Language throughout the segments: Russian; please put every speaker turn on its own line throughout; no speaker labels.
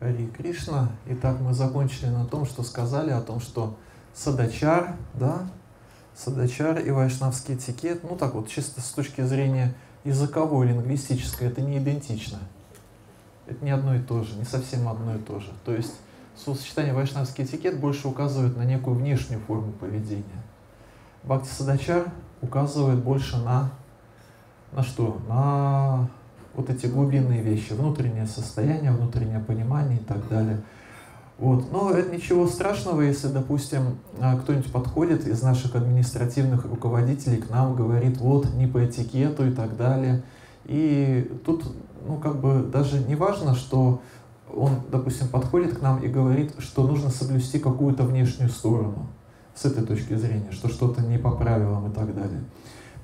Хари Кришна. Итак, мы закончили на том, что сказали о том, что садачар, да, садачар и вайшнавский этикет, ну так вот, чисто с точки зрения языковой, лингвистической, это не идентично. Это не одно и то же, не совсем одно и то же. То есть словосочетание вайшнавский этикет больше указывает на некую внешнюю форму поведения. Бхакти Садачар указывает больше на, на что? На вот эти глубинные вещи, внутреннее состояние, внутреннее понимание и так далее. Вот. Но это ничего страшного, если, допустим, а, кто-нибудь подходит из наших административных руководителей к нам, говорит, вот, не по этикету и так далее. И тут, ну, как бы, даже не важно, что он, допустим, подходит к нам и говорит, что нужно соблюсти какую-то внешнюю сторону с этой точки зрения, что что-то не по правилам и так далее.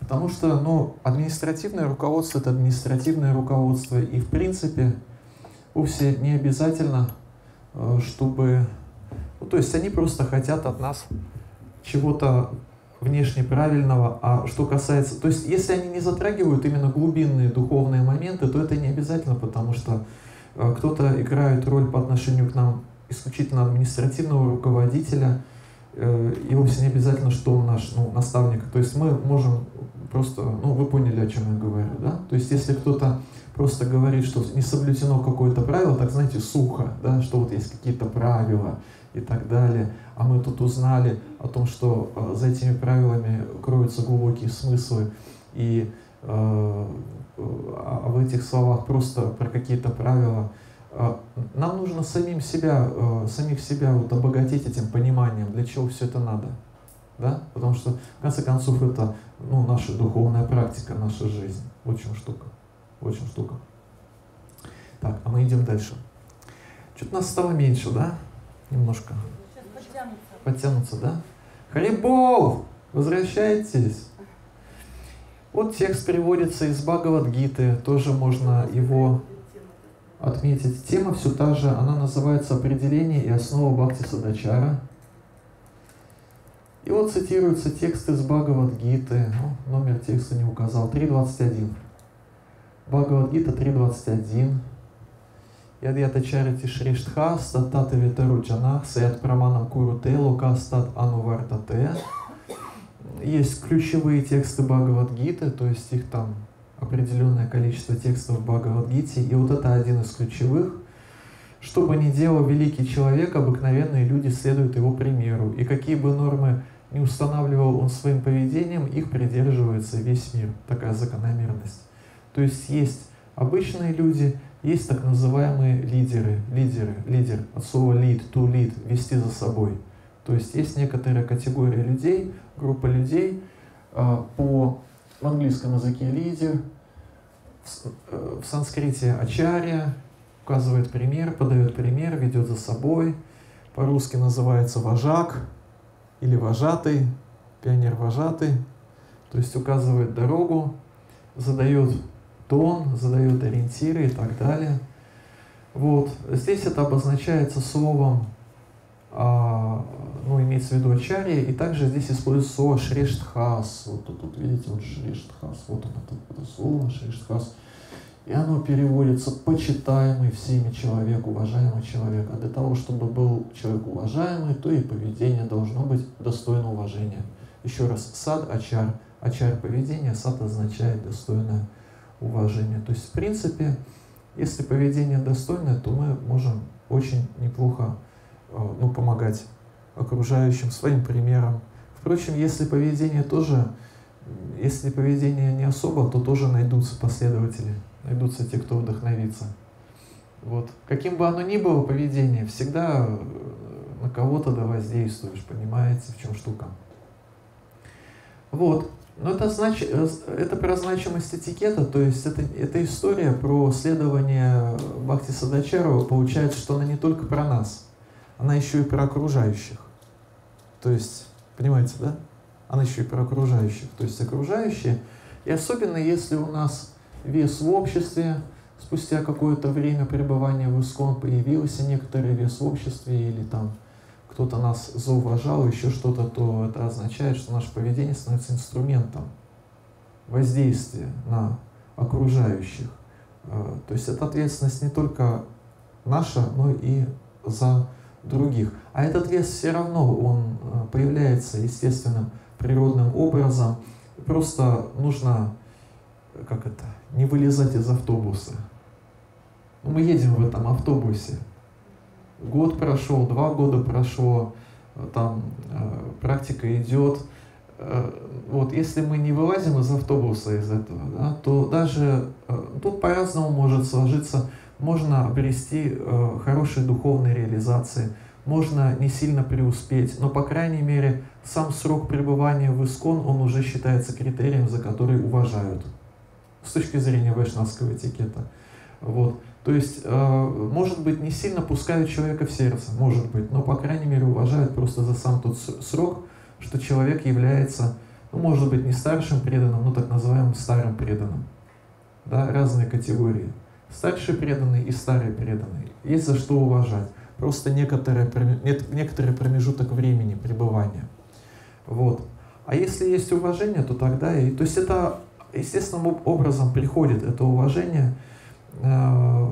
Потому что, ну, административное руководство — это административное руководство, и, в принципе, вовсе не обязательно, э, чтобы... Ну, то есть они просто хотят от нас чего-то внешне правильного, а что касается... То есть если они не затрагивают именно глубинные духовные моменты, то это не обязательно, потому что э, кто-то играет роль по отношению к нам исключительно административного руководителя, и вовсе не обязательно, что он наш ну, наставник. То есть мы можем просто, ну, вы поняли, о чем я говорю, да? То есть, если кто-то просто говорит, что не соблюдено какое-то правило, так, знаете, сухо, да, что вот есть какие-то правила и так далее, а мы тут узнали о том, что э, за этими правилами кроются глубокие смыслы, и э, а в этих словах просто про какие-то правила, э, нам нужно самим себя, э, самих себя вот обогатить этим пониманием, для чего все это надо да? Потому что, в конце концов, это ну, наша духовная практика, наша жизнь. Вот чем штука. Вот чем штука. Так, а мы идем дальше. Что-то нас стало меньше, да? Немножко.
Подтянутся.
Подтянуться, да? Харибол! Возвращайтесь! Вот текст переводится из Бхагавадгиты, тоже можно его отметить. Тема все та же, она называется «Определение и основа Бхакти Садачара». И вот цитируются тексты из Бхагавадгиты, ну, номер текста не указал, 3.21. Бхагавадгита 3.21. Ядьята чарити шриштха статата ветару джанах саят праманам куру те локастат анувартате. Есть ключевые тексты Бхагавадгиты, то есть их там определенное количество текстов Бхагавадгите, и вот это один из ключевых. Что бы ни делал великий человек, обыкновенные люди следуют его примеру. И какие бы нормы не устанавливал он своим поведением, их придерживается весь мир. Такая закономерность. То есть есть обычные люди, есть так называемые лидеры. Лидеры, лидер, от слова lead, to lead, вести за собой. То есть есть некоторая категория людей, группа людей, а, по в английском языке лидер, в э, санскрите ачарья, указывает пример, подает пример, ведет за собой. По-русски называется вожак, или вожатый, пионер-вожатый, то есть указывает дорогу, задает тон, задает ориентиры и так далее. Вот. Здесь это обозначается словом, ну, имеется в виду ачарья, и также здесь используется слово шрештхас. Вот тут, тут видите, вот шрештхас, вот оно, это, это слово шрештхас. И оно переводится «почитаемый всеми человек, уважаемый человек». А для того, чтобы был человек уважаемый, то и поведение должно быть достойно уважения. Еще раз, сад, ачар. Ачар поведение, сад означает достойное уважение. То есть, в принципе, если поведение достойное, то мы можем очень неплохо ну, помогать окружающим своим примером. Впрочем, если поведение тоже, если поведение не особо, то тоже найдутся последователи найдутся те, кто вдохновится. Вот. Каким бы оно ни было поведение, всегда э, на кого-то да воздействуешь, понимаете, в чем штука. Вот. Но это, знач... Э, это про значимость этикета, то есть это, это история про следование Бхакти Садачарова, получается, что она не только про нас, она еще и про окружающих. То есть, понимаете, да? Она еще и про окружающих. То есть окружающие, и особенно если у нас вес в обществе, спустя какое-то время пребывания в Искон появился некоторый вес в обществе или там кто-то нас зауважал, еще что-то, то это означает, что наше поведение становится инструментом воздействия на окружающих. Э, то есть это ответственность не только наше, но и за других. А этот вес все равно, он э, появляется естественным природным образом. Просто нужно, как это, не вылезать из автобуса. Ну, мы едем в этом автобусе. Год прошел, два года прошло, там э, практика идет. Э, вот, если мы не вылазим из автобуса из этого, да, то даже э, тут по-разному может сложиться. Можно обрести э, хорошие духовные реализации, можно не сильно преуспеть, но, по крайней мере, сам срок пребывания в Искон, он уже считается критерием, за который уважают с точки зрения вайшнавского этикета. Вот. То есть, э, может быть, не сильно пускают человека в сердце, может быть, но, по крайней мере, уважают просто за сам тот срок, что человек является, ну, может быть, не старшим преданным, но так называемым старым преданным. Да, разные категории. Старший преданный и старый преданный. Есть за что уважать. Просто некоторые, некоторый промежуток времени пребывания. Вот. А если есть уважение, то тогда и... То есть это естественным образом приходит, это уважение – Э,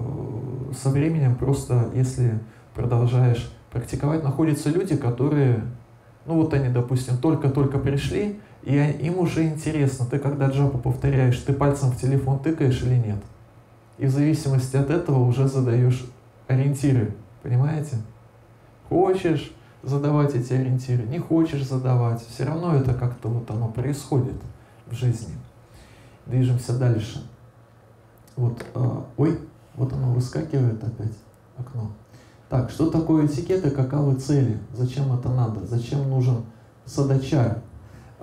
со временем просто, если продолжаешь практиковать, находятся люди, которые, ну вот они, допустим, только-только пришли, и им уже интересно, ты когда джапу повторяешь, ты пальцем в телефон тыкаешь или нет. И в зависимости от этого уже задаешь ориентиры, понимаете? Хочешь задавать эти ориентиры, не хочешь задавать, все равно это как-то вот оно происходит в жизни. Движемся дальше. Вот, а, ой, вот оно выскакивает опять, окно. Так, что такое этикет и каковы цели? Зачем это надо? Зачем нужен садачар?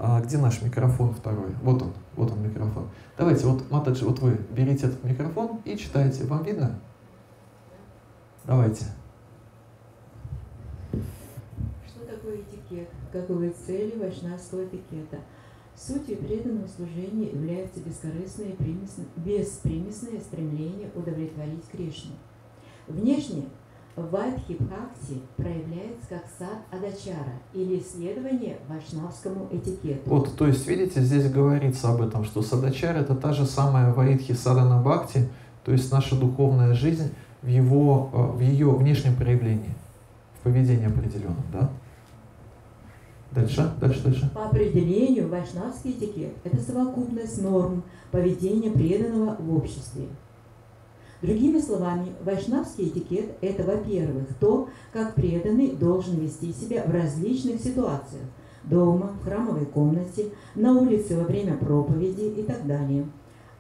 А где наш микрофон второй? Вот он, вот он микрофон. Давайте, вот, Матаджи, вот вы берите этот микрофон и читайте. Вам видно? Давайте.
Что такое этикет? Каковы цели вайшнавского этикета? Сутью преданного служения является бескорыстное беспримесное стремление удовлетворить Кришну. Внешне Вайдхи Бхакти проявляется как сад Адачара или исследование вайшнавскому этикету.
Вот, то есть, видите, здесь говорится об этом, что Садачар это та же самая Вайдхи Садана Бхакти, то есть наша духовная жизнь в, его, э, в ее внешнем проявлении, в поведении определенном, да? Дальше, дальше, дальше.
По определению, вайшнавский этикет – это совокупность норм поведения преданного в обществе. Другими словами, вайшнавский этикет – это, во-первых, то, как преданный должен вести себя в различных ситуациях – дома, в храмовой комнате, на улице во время проповеди и так далее.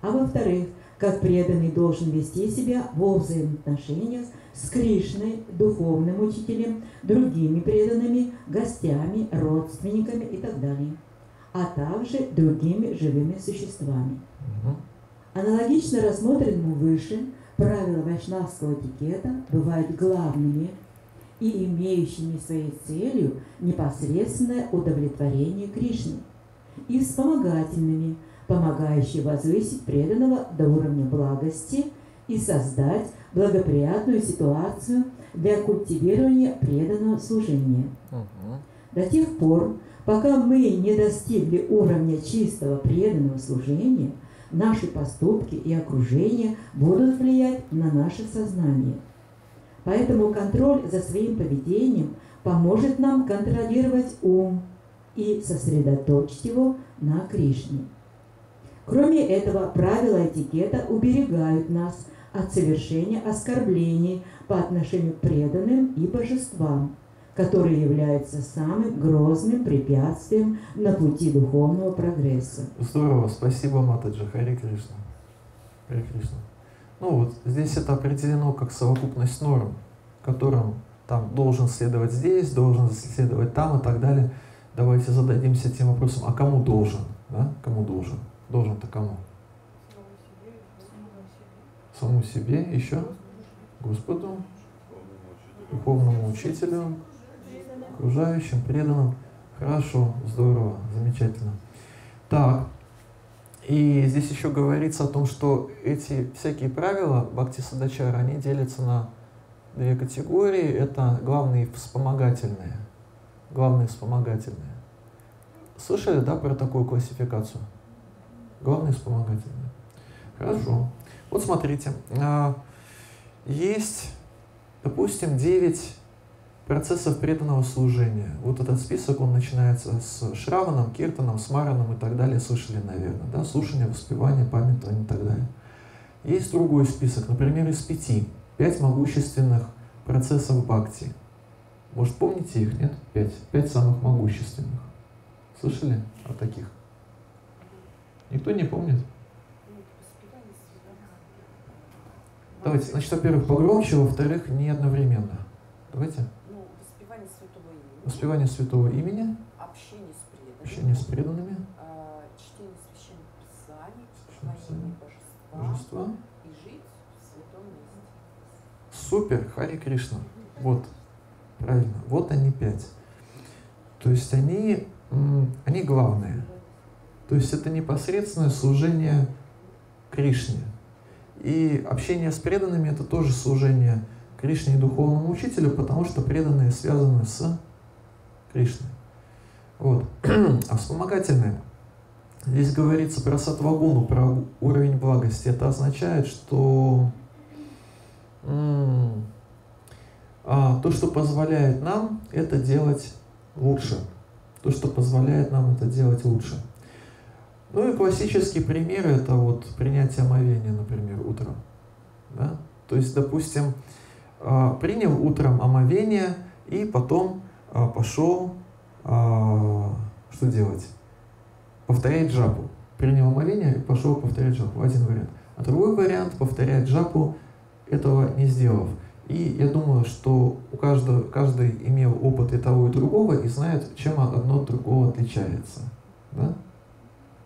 А во-вторых, как преданный должен вести себя во взаимоотношениях с Кришной, духовным учителем, другими преданными, гостями, родственниками и так далее, а также другими живыми существами. Аналогично рассмотренному выше, правила вайшнавского этикета бывают главными и имеющими своей целью непосредственное удовлетворение Кришны, и вспомогательными, помогающие возвысить преданного до уровня благости и создать благоприятную ситуацию для культивирования преданного служения. Угу. До тех пор, пока мы не достигли уровня чистого преданного служения, наши поступки и окружение будут влиять на наше сознание. Поэтому контроль за своим поведением поможет нам контролировать ум и сосредоточить его на Кришне. Кроме этого, правила этикета уберегают нас от совершения оскорблений по отношению к преданным и божествам, которые являются самым грозным препятствием на пути духовного прогресса.
Здорово, спасибо, Матаджи, Хари Кришна. Хари Кришна. Ну вот, здесь это определено как совокупность норм, которым там должен следовать здесь, должен следовать там и так далее. Давайте зададимся тем вопросом, а кому должен? Да? Кому должен? Должен-то кому? саму себе, еще Господу, духовному учителю, окружающим, преданным. Хорошо, здорово, замечательно. Так, и здесь еще говорится о том, что эти всякие правила Бхакти Садачара, они делятся на две категории. Это главные вспомогательные. Главные вспомогательные. Слышали, да, про такую классификацию? Главные вспомогательные. Хорошо. Вот смотрите, а, есть допустим, 9 процессов преданного служения. Вот этот список, он начинается с Шраваном, Киртаном, Смараном и так далее. Слышали, наверное, да? Слушание, воспевание, памятование и так далее. Есть другой список, например, из пяти. Пять могущественных процессов бхакти. Может, помните их, нет? Пять. Пять самых могущественных. Слышали о таких? Никто не помнит? Давайте, значит, во-первых, погромче, во-вторых, не одновременно. Давайте.
Ну, воспевание святого имени.
Воспевание святого имени.
Общение с преданными.
Общение с преданными.
А, чтение священных писаний. Поклонение божества.
Божества.
И жить в святом месте.
Супер, Хари Кришна. Вот, правильно. Вот они пять. То есть они, они главные. То есть это непосредственное служение Кришне. И общение с преданными это тоже служение Кришне и духовному учителю, потому что преданные связаны с Кришной. Вот. А вспомогательные. Здесь говорится про сатвагуну, про уровень благости. Это означает, что а, то, что позволяет нам это делать лучше. То, что позволяет нам это делать лучше. Ну и классический пример это вот принятие омовения, например, утром. Да? То есть, допустим, а, принял утром омовение и потом пошел что делать? Повторять джапу. Принял омовение и пошел повторять джапу. Один вариант. А другой вариант повторять джапу, этого не сделав. И я думаю, что у каждого, каждый имел опыт и того, и другого, и знает, чем одно от другого отличается. Да?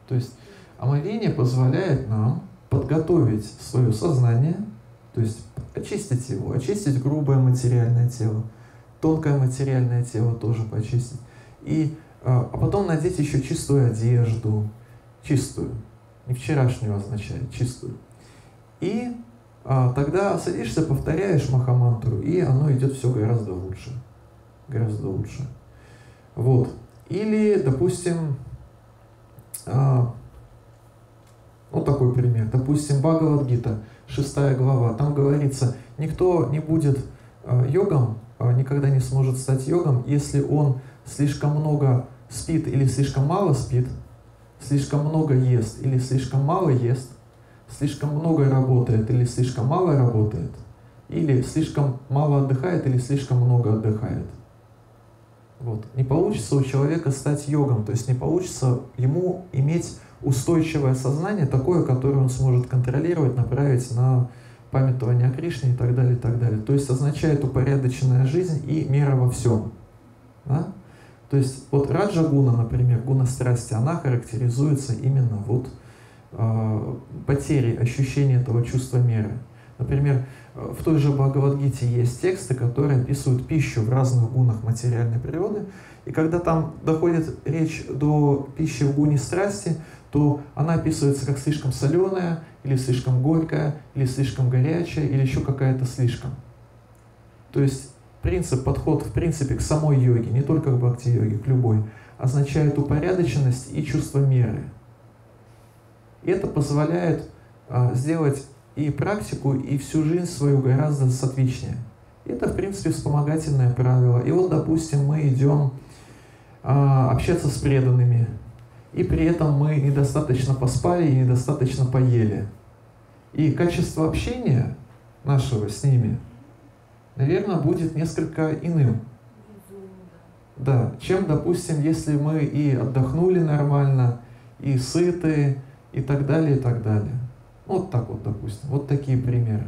То есть омовение позволяет нам подготовить свое сознание, то есть очистить его, очистить грубое материальное тело, тонкое материальное тело тоже почистить. И, а, а потом надеть еще чистую одежду, чистую, не вчерашнюю означает, чистую. И а, тогда садишься, повторяешь Махамантру, и оно идет все гораздо лучше. Гораздо лучше. Вот. Или, допустим, а, вот такой пример. Допустим, Бхагавадгита, шестая глава. Там говорится, никто не будет а, йогом, а, никогда не сможет стать йогом, если он слишком много спит или слишком мало спит, слишком много ест или слишком мало ест, слишком много работает или слишком мало работает, или слишком мало отдыхает или слишком много отдыхает. Вот. Не получится у человека стать йогом, то есть не получится ему иметь устойчивое сознание, такое, которое он сможет контролировать, направить на памятование о Кришне и так далее, и так далее. То есть означает упорядоченная жизнь и мера во всем. Да? То есть вот Раджа Гуна, например, гуна страсти, она характеризуется именно вот э, потерей ощущения этого чувства меры. Например, в той же Бхагавадгите есть тексты, которые описывают пищу в разных гунах материальной природы. И когда там доходит речь до пищи в гуне страсти, то она описывается как слишком соленая, или слишком горькая, или слишком горячая, или еще какая-то слишком. То есть принцип, подход в принципе к самой йоге, не только к бхакти-йоге, к любой, означает упорядоченность и чувство меры. И это позволяет а, сделать и практику, и всю жизнь свою гораздо сатвичнее. Это, в принципе, вспомогательное правило. И вот, допустим, мы идем а, общаться с преданными, и при этом мы недостаточно поспали и недостаточно поели. И качество общения нашего с ними, наверное, будет несколько иным. Да, чем, допустим, если мы и отдохнули нормально, и сыты, и так далее, и так далее. Вот так вот, допустим. Вот такие примеры.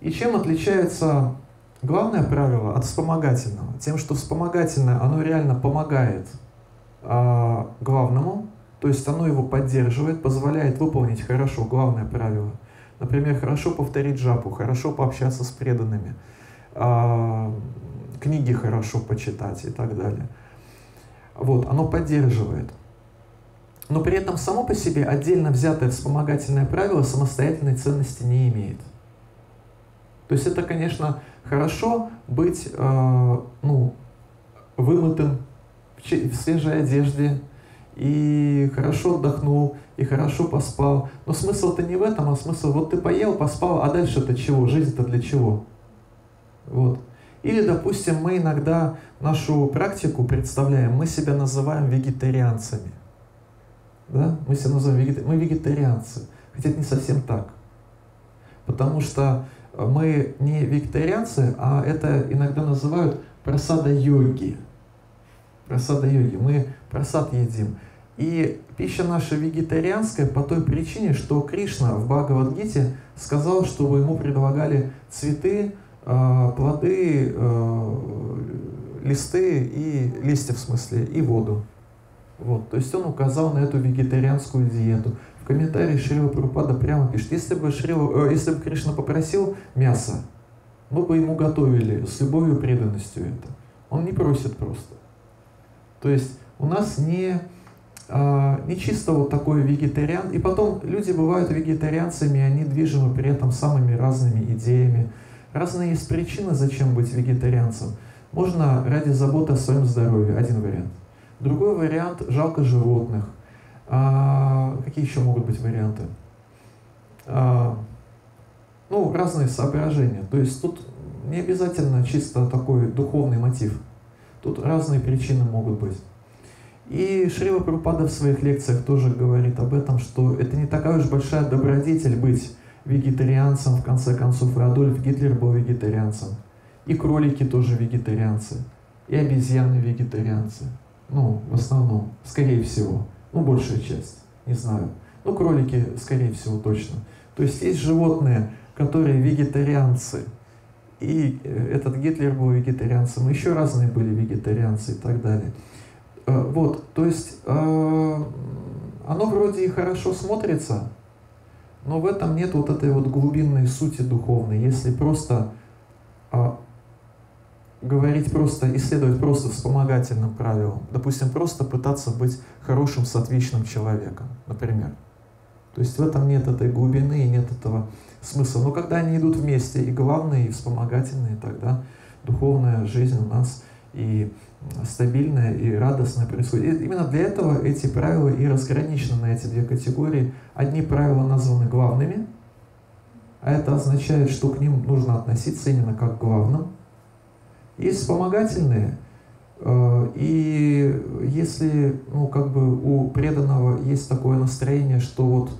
И чем отличается главное правило от вспомогательного? Тем, что вспомогательное, оно реально помогает а, главному, то есть оно его поддерживает, позволяет выполнить хорошо главное правило. Например, хорошо повторить жапу, хорошо пообщаться с преданными, а, книги хорошо почитать и так далее. Вот, оно поддерживает но при этом само по себе отдельно взятое вспомогательное правило самостоятельной ценности не имеет. То есть это, конечно, хорошо быть э, ну, вымытым в свежей одежде, и хорошо отдохнул, и хорошо поспал. Но смысл-то не в этом, а смысл, вот ты поел, поспал, а дальше-то чего? Жизнь-то для чего? Вот. Или, допустим, мы иногда нашу практику представляем, мы себя называем вегетарианцами. Да? Мы себя называем вегета... мы вегетарианцы. Хотя это не совсем так. Потому что мы не вегетарианцы, а это иногда называют просада йоги. Просада йоги. Мы просад едим. И пища наша вегетарианская по той причине, что Кришна в Бхагавадгите сказал, чтобы ему предлагали цветы, а, плоды, а, листы и листья в смысле, и воду. Вот. То есть он указал на эту вегетарианскую диету. В комментарии Шрила Прупада прямо пишет, если бы, Шрила, э, если бы Кришна попросил мясо, мы бы ему готовили с любовью преданностью это. Он не просит просто. То есть у нас не, а, не чисто вот такой вегетариан. И потом люди бывают вегетарианцами, они движимы при этом самыми разными идеями. Разные есть причины, зачем быть вегетарианцем. Можно ради заботы о своем здоровье, один вариант. Другой вариант – жалко животных. А, какие еще могут быть варианты? А, ну, разные соображения. То есть тут не обязательно чисто такой духовный мотив. Тут разные причины могут быть. И Шрила Прупада в своих лекциях тоже говорит об этом, что это не такая уж большая добродетель быть вегетарианцем, в конце концов, и Адольф Гитлер был вегетарианцем. И кролики тоже вегетарианцы, и обезьяны вегетарианцы. Ну, в основном, скорее всего. Ну, большая часть, не знаю. Ну, кролики, скорее всего, точно. То есть есть животные, которые вегетарианцы. И э, этот Гитлер был вегетарианцем, еще разные были вегетарианцы и так далее. Э, вот, то есть э, оно вроде и хорошо смотрится, но в этом нет вот этой вот глубинной сути духовной. Если просто говорить просто, исследовать просто вспомогательным правилам, допустим, просто пытаться быть хорошим, сатвичным человеком, например. То есть в этом нет этой глубины и нет этого смысла. Но когда они идут вместе, и главные, и вспомогательные, тогда духовная жизнь у нас и стабильная и радостная происходит. И именно для этого эти правила и разграничены на эти две категории. Одни правила названы главными, а это означает, что к ним нужно относиться именно как к главным. Есть вспомогательные, э, и если ну, как бы у преданного есть такое настроение, что вот,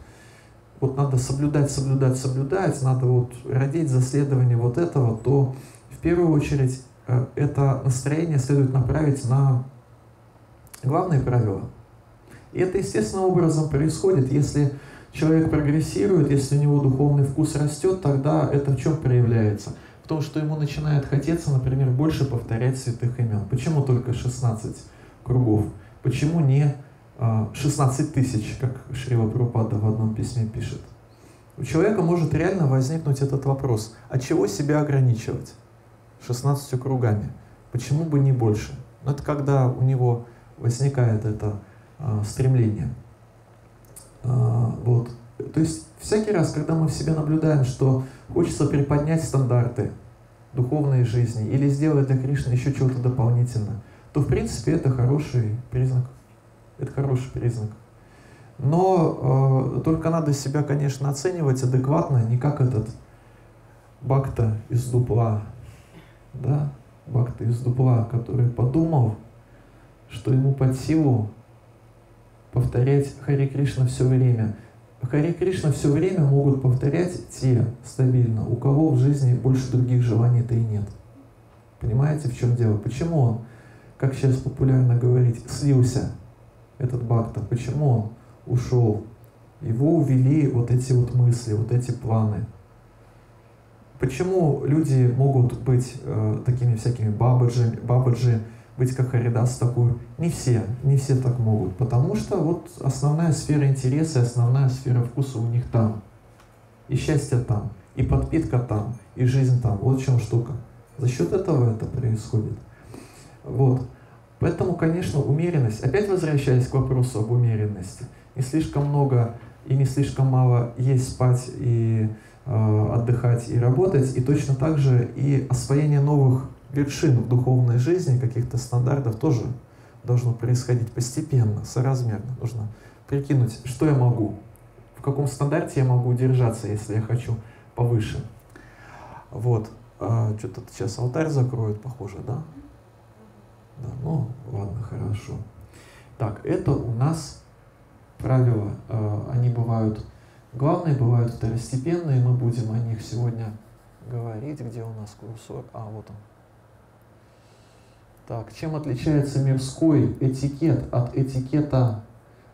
вот надо соблюдать, соблюдать, соблюдать, надо вот родить за следование вот этого, то в первую очередь Э, это настроение следует направить на главные правила. И это естественным образом происходит, если человек прогрессирует, если у него духовный вкус растет, тогда это в чем проявляется? В том, что ему начинает хотеться, например, больше повторять святых имен. Почему только 16 кругов? Почему не 16 а, тысяч, как Шрила Прупада в одном письме пишет? У человека может реально возникнуть этот вопрос, от чего себя ограничивать? 16 кругами. Почему бы не больше? Но это когда у него возникает это а, стремление. А, вот. То есть всякий раз, когда мы в себе наблюдаем, что хочется приподнять стандарты духовной жизни или сделать для Кришны еще чего-то дополнительно, то в принципе это хороший признак. Это хороший признак. Но э, только надо себя, конечно, оценивать адекватно, не как этот бакта из дупла да, Бхакта из дупла, который подумал, что ему под силу повторять Хари Кришна все время. Хари Кришна все время могут повторять те стабильно, у кого в жизни больше других желаний-то и нет. Понимаете, в чем дело? Почему он, как сейчас популярно говорить, слился, этот Бхакта? Почему он ушел? Его увели вот эти вот мысли, вот эти планы – Почему люди могут быть э, такими всякими бабаджи, бабаджи, быть как Харидас такой? Не все, не все так могут, потому что вот основная сфера интереса, основная сфера вкуса у них там. И счастье там, и подпитка там, и жизнь там. Вот в чем штука. За счет этого это происходит. Вот. Поэтому, конечно, умеренность, опять возвращаясь к вопросу об умеренности, не слишком много и не слишком мало есть, спать и Э, отдыхать и работать, и точно так же и освоение новых вершин в духовной жизни, каких-то стандартов тоже должно происходить постепенно, соразмерно. Нужно прикинуть, что я могу, в каком стандарте я могу удержаться, если я хочу повыше. Вот. А, что-то сейчас алтарь закроют, похоже, да? Да, ну ладно, хорошо. Так, это у нас правила. Э, они бывают главные, бывают второстепенные. Мы будем о них сегодня говорить. Где у нас курсор? А, вот он. Так, чем отличается мирской этикет от этикета,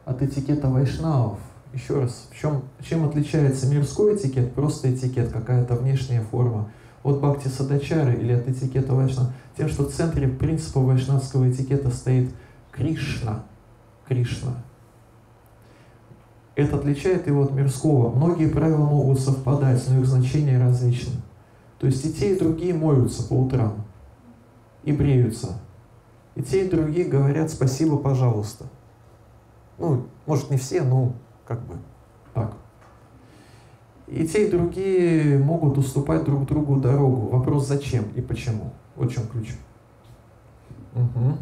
от этикета вайшнавов? Еще раз, в чем, чем отличается мирской этикет, просто этикет, какая-то внешняя форма, от бхакти садачары или от этикета вайшнава? Тем, что в центре принципа вайшнавского этикета стоит Кришна. Кришна. Это отличает его от мирского. Многие правила могут совпадать, но их значения различны. То есть и те, и другие моются по утрам и бреются. И те, и другие говорят спасибо, пожалуйста. Ну, может, не все, но как бы. И те, и другие могут уступать друг другу дорогу. Вопрос зачем и почему. Вот в чем ключ. Угу.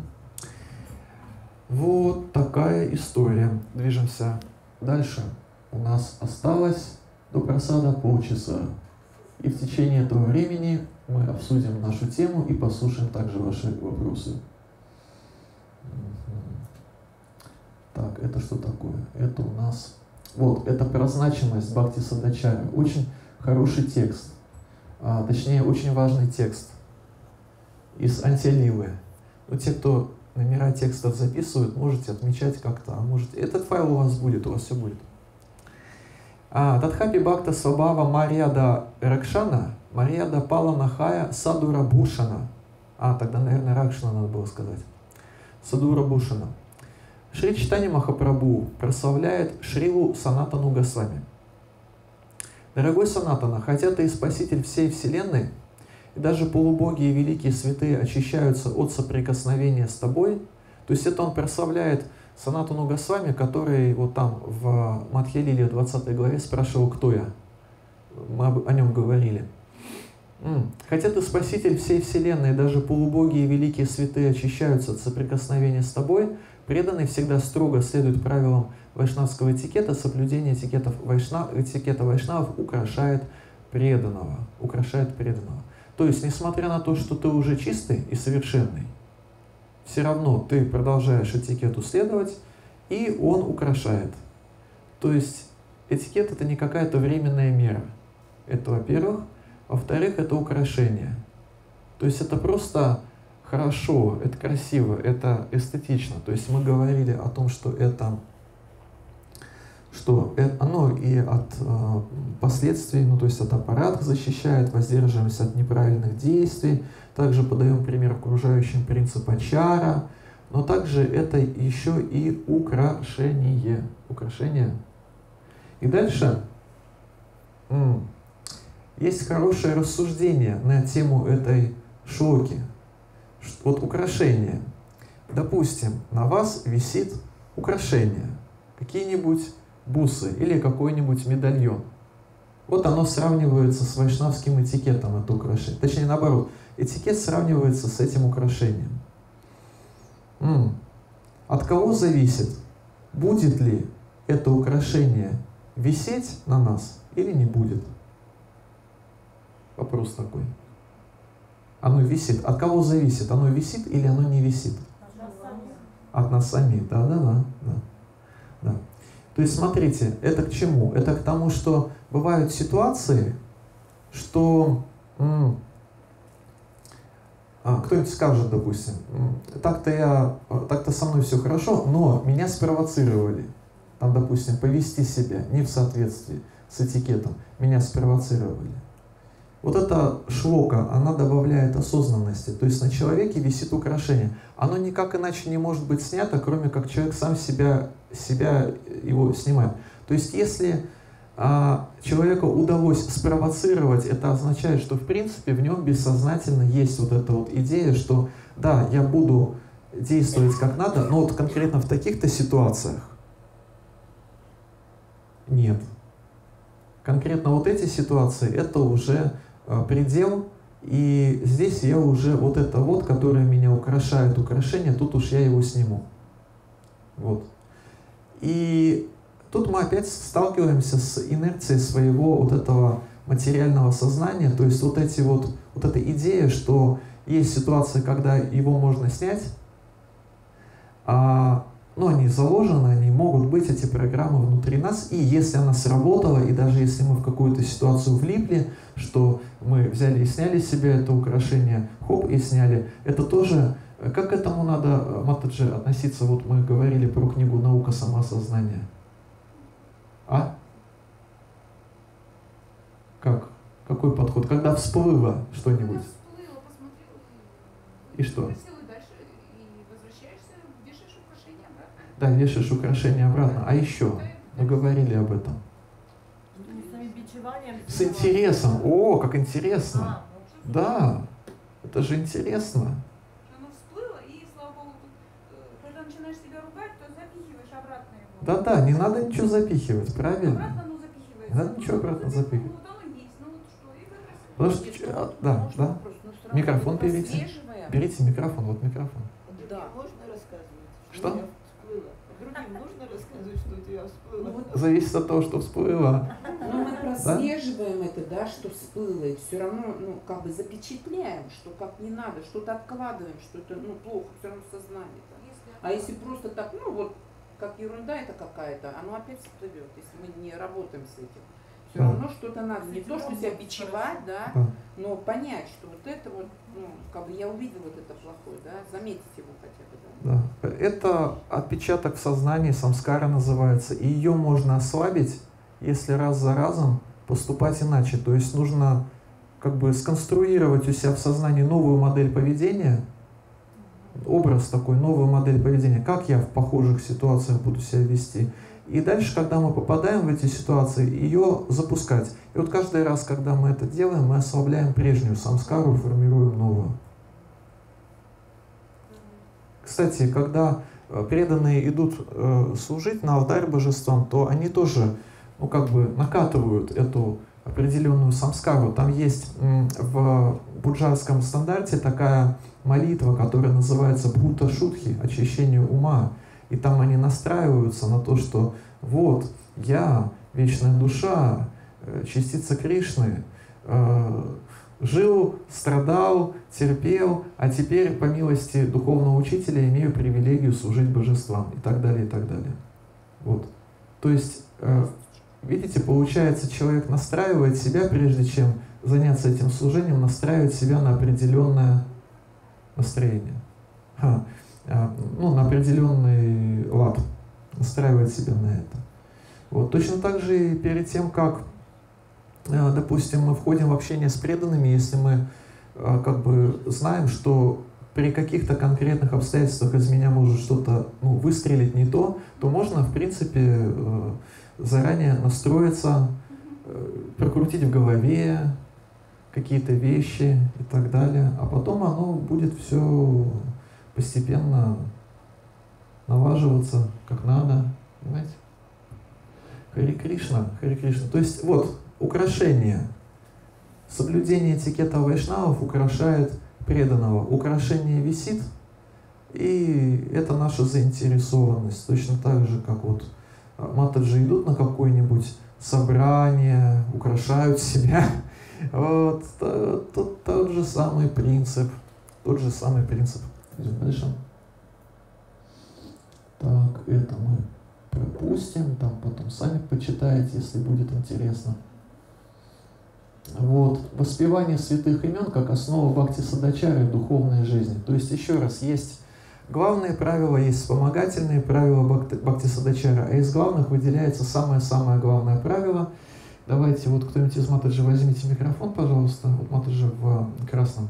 Вот такая история. Движемся дальше. У нас осталось до просада полчаса. И в течение этого времени мы обсудим нашу тему и послушаем также ваши вопросы. Так, это что такое? Это у нас... Вот, это про значимость Бхакти Садачари. Очень хороший текст. А, точнее, очень важный текст из антиливы. Ну, те, кто номера текстов записывают, можете отмечать как-то, а может... Этот файл у вас будет, у вас все будет. А, Тадхапи Бхакта Свабава Марьяда Ракшана, Марьяда Пала Нахая Садура Бушана. А, тогда, наверное, Ракшана надо было сказать. Садура Бушана. Шри Читани Махапрабху прославляет Шриву Санатану Госвами. Дорогой Санатана, хотя ты и спаситель всей Вселенной, и даже полубоги и великие святые очищаются от соприкосновения с тобой, то есть это он прославляет Санатану Госвами, который вот там в Мадхилиле 20 главе спрашивал, кто я. Мы о нем говорили. Хотя ты спаситель всей вселенной, даже полубоги и великие святые очищаются от соприкосновения с тобой, преданный всегда строго следует правилам вайшнавского этикета, соблюдение этикетов вайшнав, этикета вайшнавов украшает преданного, украшает преданного. То есть, несмотря на то, что ты уже чистый и совершенный, все равно ты продолжаешь этикету следовать, и он украшает. То есть этикет это не какая-то временная мера. Это, во-первых. Во-вторых, это украшение. То есть это просто хорошо, это красиво, это эстетично. То есть мы говорили о том, что это что оно и от э, последствий, ну то есть от аппарата защищает, воздерживаемся от неправильных действий, также подаем пример окружающим принципа чара, но также это еще и украшение. Украшение. И дальше есть хорошее рассуждение на тему этой шлоки. Вот украшение. Допустим, на вас висит украшение. Какие-нибудь бусы или какой-нибудь медальон. Вот оно сравнивается с вайшнавским этикетом, это украшение. Точнее, наоборот, этикет сравнивается с этим украшением. М-м. От кого зависит, будет ли это украшение висеть на нас или не будет? Вопрос такой. Оно висит. От кого зависит? Оно висит или оно не висит? От нас самих. Да, да, да. да. да. То есть, смотрите, это к чему? Это к тому, что бывают ситуации, что а, кто-нибудь скажет, допустим, так-то я, так-то со мной все хорошо, но меня спровоцировали, там, допустим, повести себя не в соответствии с этикетом, меня спровоцировали. Вот эта шлока, она добавляет осознанности. То есть на человеке висит украшение. Оно никак иначе не может быть снято, кроме как человек сам себя, себя его снимает. То есть если а, человеку удалось спровоцировать, это означает, что в принципе в нем бессознательно есть вот эта вот идея, что да, я буду действовать как надо, но вот конкретно в таких-то ситуациях нет. Конкретно вот эти ситуации, это уже предел, и здесь я уже вот это вот, которое меня украшает украшение, тут уж я его сниму. Вот. И тут мы опять сталкиваемся с инерцией своего вот этого материального сознания, то есть вот эти вот, вот эта идея, что есть ситуация, когда его можно снять, а, ну, они заложены, они могут быть, эти программы внутри нас, и если она сработала, и даже если мы в какую-то ситуацию влипли, что мы взяли и сняли себе это украшение, хоп, и сняли, это тоже, как к этому надо, Матаджи, относиться, вот мы говорили про книгу «Наука самосознания». А? Как? Какой подход? Когда всплыло что-нибудь? И что?
И дальше, и возвращаешься, вешаешь украшения обратно.
Да, вешаешь украшения обратно. А еще? Мы говорили об этом. С интересом. О, как интересно. Да, это же интересно.
Оно всплыло, и, слава богу, э, когда начинаешь себя ругать, то запихиваешь обратно его.
Да-да, не надо ничего запихивать, правильно?
Обратно оно запихивается.
Не надо ничего обратно
ну,
запихивать.
Ну выбросил.
Потому что, да, да. Микрофон берите. Берите микрофон, вот микрофон.
Да. Можно рассказывать?
Что?
Другим можно рассказывать, что у тебя всплыло?
Ну, Зависит от того, что всплыло.
Но мы прослеживаем да? это, да, что всплыло, и все равно, ну, как бы запечатляем, что как не надо, что-то откладываем, что это, ну, плохо, все равно сознание. -то. А если просто так, ну, вот, как ерунда это какая-то, оно опять всплывет, если мы не работаем с этим. Все да. равно что-то надо, не то, что себя бичевать, да, да, но понять, что вот это вот, ну, как бы я увидел вот это плохое, да, заметить его хотя бы,
да. Да. Это отпечаток в сознании, самскара называется, и ее можно ослабить, если раз за разом поступать иначе. То есть нужно как бы сконструировать у себя в сознании новую модель поведения, образ такой, новую модель поведения, как я в похожих ситуациях буду себя вести. И дальше, когда мы попадаем в эти ситуации, ее запускать. И вот каждый раз, когда мы это делаем, мы ослабляем прежнюю самскару, формируем новую. Кстати, когда э, преданные идут э, служить на алтарь божествам, то они тоже ну, как бы накатывают эту определенную самскару. Там есть в буджарском стандарте такая молитва, которая называется Бхута Шутхи, очищение ума. И там они настраиваются на то, что вот, я, вечная душа, э, частица Кришны, жил, страдал, терпел, а теперь, по милости духовного учителя, имею привилегию служить божествам и так далее, и так далее. Вот. То есть, э, видите, получается, человек настраивает себя, прежде чем заняться этим служением, настраивает себя на определенное настроение. Ха. А, ну, на определенный лад, настраивает себя на это. Вот. Точно так же и перед тем, как, допустим, мы входим в общение с преданными, если мы а, как бы знаем, что при каких-то конкретных обстоятельствах из меня может что-то ну, выстрелить не то, то можно, в принципе, э, заранее настроиться, э, прокрутить в голове какие-то вещи и так далее, а потом оно будет все постепенно налаживаться как надо, понимаете? Хари Кришна, Хари Кришна. То есть вот, украшение. Соблюдение этикета вайшнавов украшает преданного. Украшение висит, и это наша заинтересованность. Точно так же, как вот а, матаджи идут на какое-нибудь собрание, украшают себя. Вот, тут тот же самый принцип. Тот же самый принцип. Идем дальше. Так, это мы пропустим, там потом сами почитаете, если будет интересно. Вот, воспевание святых имен как основа бхакти садачары духовной жизни. То есть, еще раз, есть главные правила, есть вспомогательные правила бхакти, бхакти а из главных выделяется самое-самое главное правило. Давайте, вот кто-нибудь из Матаджи возьмите микрофон, пожалуйста. Вот Матаджи в красном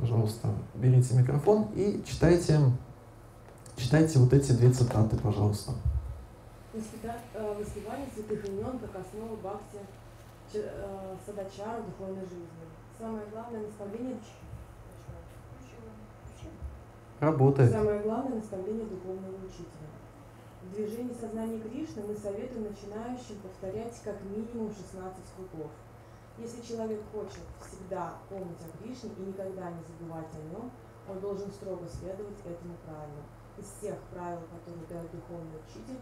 пожалуйста, берите микрофон и читайте, читайте вот эти две цитаты, пожалуйста.
Воспевание э, святых имен как основа бхакти садачара духовной жизни. Самое главное наставление
Работает.
Самое главное наставление духовного учителя. В движении сознания Кришны мы советуем начинающим повторять как минимум 16 кругов. Если человек хочет всегда помнить о Кришне и никогда не забывать о нем, он должен строго следовать этому правилу. Из всех правил, которые дает духовный учитель,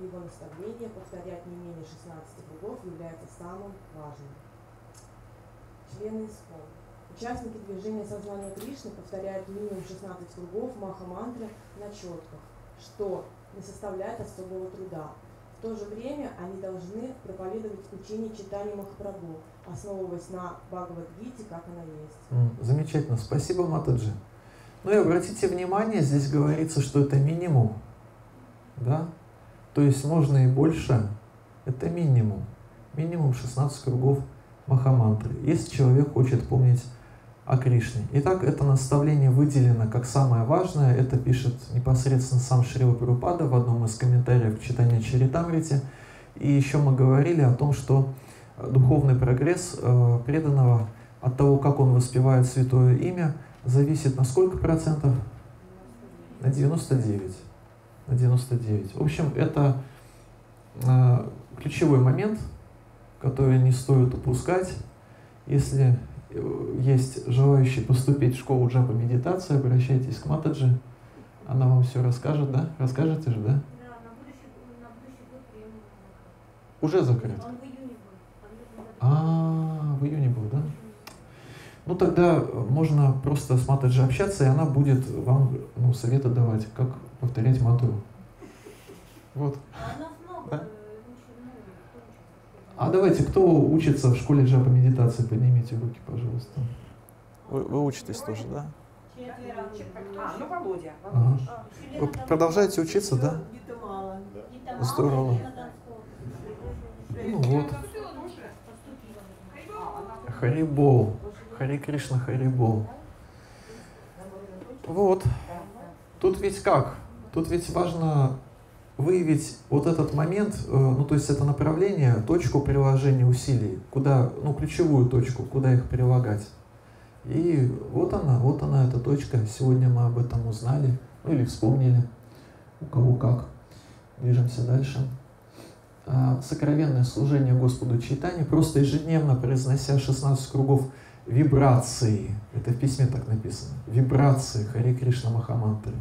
его наставление повторять не менее 16 кругов является самым важным. члены ИСКОН. Участники движения сознания Кришны повторяют минимум 16 кругов маха-мантры на четках, что не составляет особого труда. В то же время они должны проповедовать учение читания Махапрабху, основываясь на Бхагавадгите, как она есть.
Замечательно. Спасибо, Матаджи. Ну и обратите внимание, здесь говорится, что это минимум. Да? То есть можно и больше. Это минимум. Минимум 16 кругов Махамантры. Если человек хочет помнить о Кришне. Итак, это наставление выделено как самое важное. Это пишет непосредственно сам Шрила Прабхупада в одном из комментариев к читанию Чаритамрити. И еще мы говорили о том, что духовный прогресс э, преданного от того, как он воспевает святое имя, зависит на сколько процентов? На 99. На 99. В общем, это э, ключевой момент, который не стоит упускать. Если Э, есть желающие поступить в школу джапа медитации, обращайтесь к Матаджи. Она вам все расскажет, да? Расскажете же, да?
Да, на будущий, на будущий год прием.
Уже закрыт?
Он в июне будет.
А, в июне был, да? Ну тогда можно просто с Матаджи общаться, и она будет вам ну, советы давать, как повторять мантру. Вот.
А
Да?
э.
А давайте, кто учится в школе джапа медитации, поднимите руки, пожалуйста. Вы, вы учитесь тоже, да?
Четверо.
А, ну Володя.
Ага.
А,
Вы
там
продолжаете учиться, да? Здорово. Ну вот. Харибол. Хари Кришна Харибол. Вот. Тут ведь как? Тут ведь важно выявить вот этот момент, э, ну то есть это направление, точку приложения усилий, куда, ну ключевую точку, куда их прилагать. И вот она, вот она эта точка. Сегодня мы об этом узнали, ну или вспомнили, у кого как. Движемся дальше. А, Сокровенное служение Господу Чайтани, просто ежедневно произнося 16 кругов вибрации, это в письме так написано, вибрации Хари Кришна Махамантры.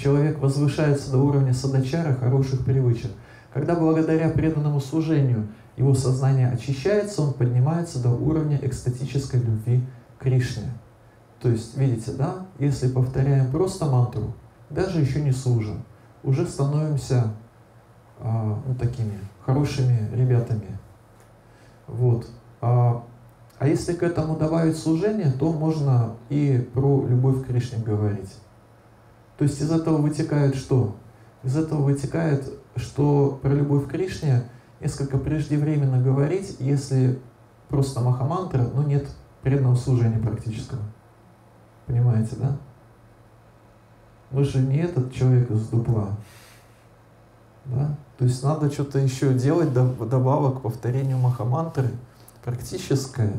Человек возвышается до уровня садачара хороших привычек. Когда благодаря преданному служению его сознание очищается, он поднимается до уровня экстатической любви к Кришне. То есть, видите, да, если повторяем просто мантру, даже еще не служим, уже становимся а, ну, такими хорошими ребятами. Вот. А, а если к этому добавить служение, то можно и про любовь к Кришне говорить. То есть из этого вытекает что? Из этого вытекает, что про любовь к Кришне несколько преждевременно говорить, если просто махамантра, но нет преданного служения практического. Понимаете, да? Вы же не этот человек из дупла. Да? То есть надо что-то еще делать добавок к повторению махамантры, практическое,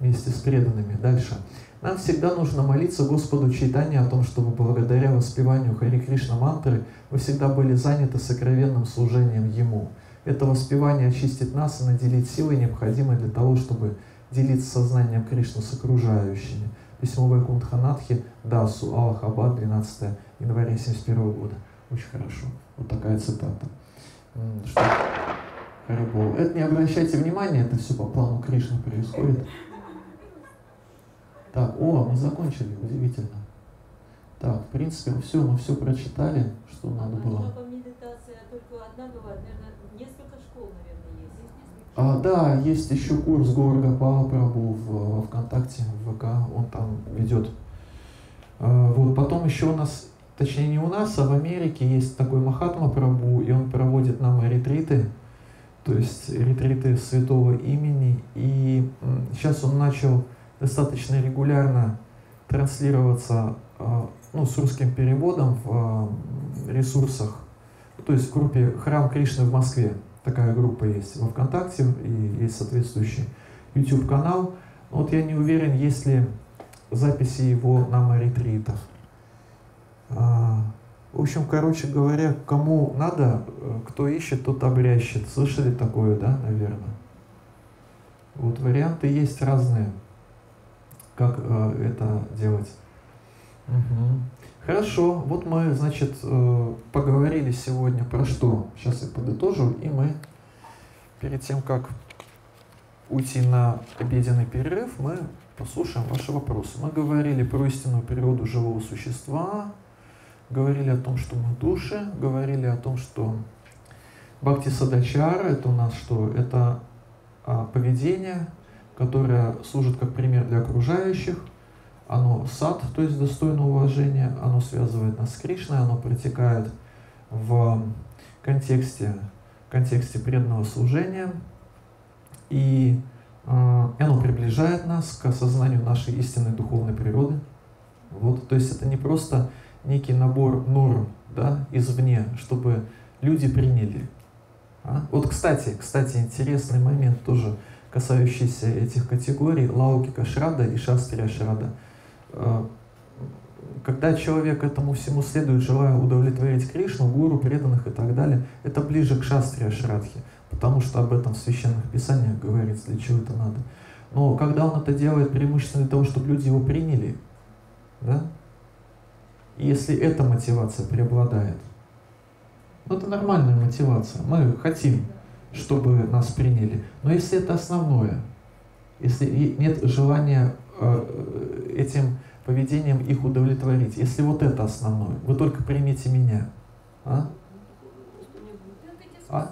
вместе с преданными. Дальше. Нам всегда нужно молиться Господу Чайтане о том, чтобы благодаря воспеванию Хари Кришна мантры мы всегда были заняты сокровенным служением Ему. Это воспевание очистит нас и наделит силой, необходимой для того, чтобы делиться сознанием Кришны с окружающими. Письмо Вайкунтханатхи Дасу, Аллахабад, 12 января 1971 года. Очень хорошо. Вот такая цитата. Что? Это не обращайте внимания, это все по плану Кришны происходит. Так, о, мы закончили, удивительно. Так, в принципе, все, мы все прочитали, что надо было.
А медитация только одна бывает, наверное, несколько школ, наверное, есть. Есть несколько
А, да, есть еще курс Горга Пала Прабу в, во ВКонтакте, в ВК, он там ведет. А, вот, потом еще у нас, точнее не у нас, а в Америке есть такой Махатма Прабу, и он проводит нам ретриты, то есть ретриты святого имени. И сейчас он начал достаточно регулярно транслироваться а, ну, с русским переводом в а, ресурсах, то есть в группе «Храм Кришны в Москве». Такая группа есть во ВКонтакте и есть соответствующий YouTube-канал. Вот я не уверен, есть ли записи его на ретритов. А, В общем, короче говоря, кому надо, кто ищет, тот обрящет. Слышали такое, да, наверное? Вот варианты есть разные, как э, это делать. Мгм. Хорошо, вот мы, значит, э, поговорили сегодня про что. Сейчас я подытожу, и мы перед тем, как уйти на обеденный перерыв, мы послушаем ваши вопросы. Мы говорили про истинную природу живого существа, говорили о том, что мы души, говорили о том, что Бхакти Садачара это у нас что? Это а, поведение, которое служит как пример для окружающих. Оно сад, то есть достойно уважения, оно связывает нас с Кришной, оно протекает в контексте, контексте преданного служения. И э, оно приближает нас к осознанию нашей истинной духовной природы. Вот, то есть это не просто некий набор норм да, извне, чтобы люди приняли. А? Вот, кстати, кстати, интересный момент тоже касающийся этих категорий, лаукика шрада и шастрия шрада. Э, когда человек этому всему следует, желая удовлетворить Кришну, гуру, преданных и так далее, это ближе к шастрия шрадхи, потому что об этом в священных писаниях говорится, для чего это надо. Но когда он это делает преимущественно для того, чтобы люди его приняли, да, и если эта мотивация преобладает, ну это нормальная мотивация. Мы хотим, чтобы нас приняли. Но если это основное, если нет желания э, этим поведением их удовлетворить, если вот это основное, вы только примите меня. А? А?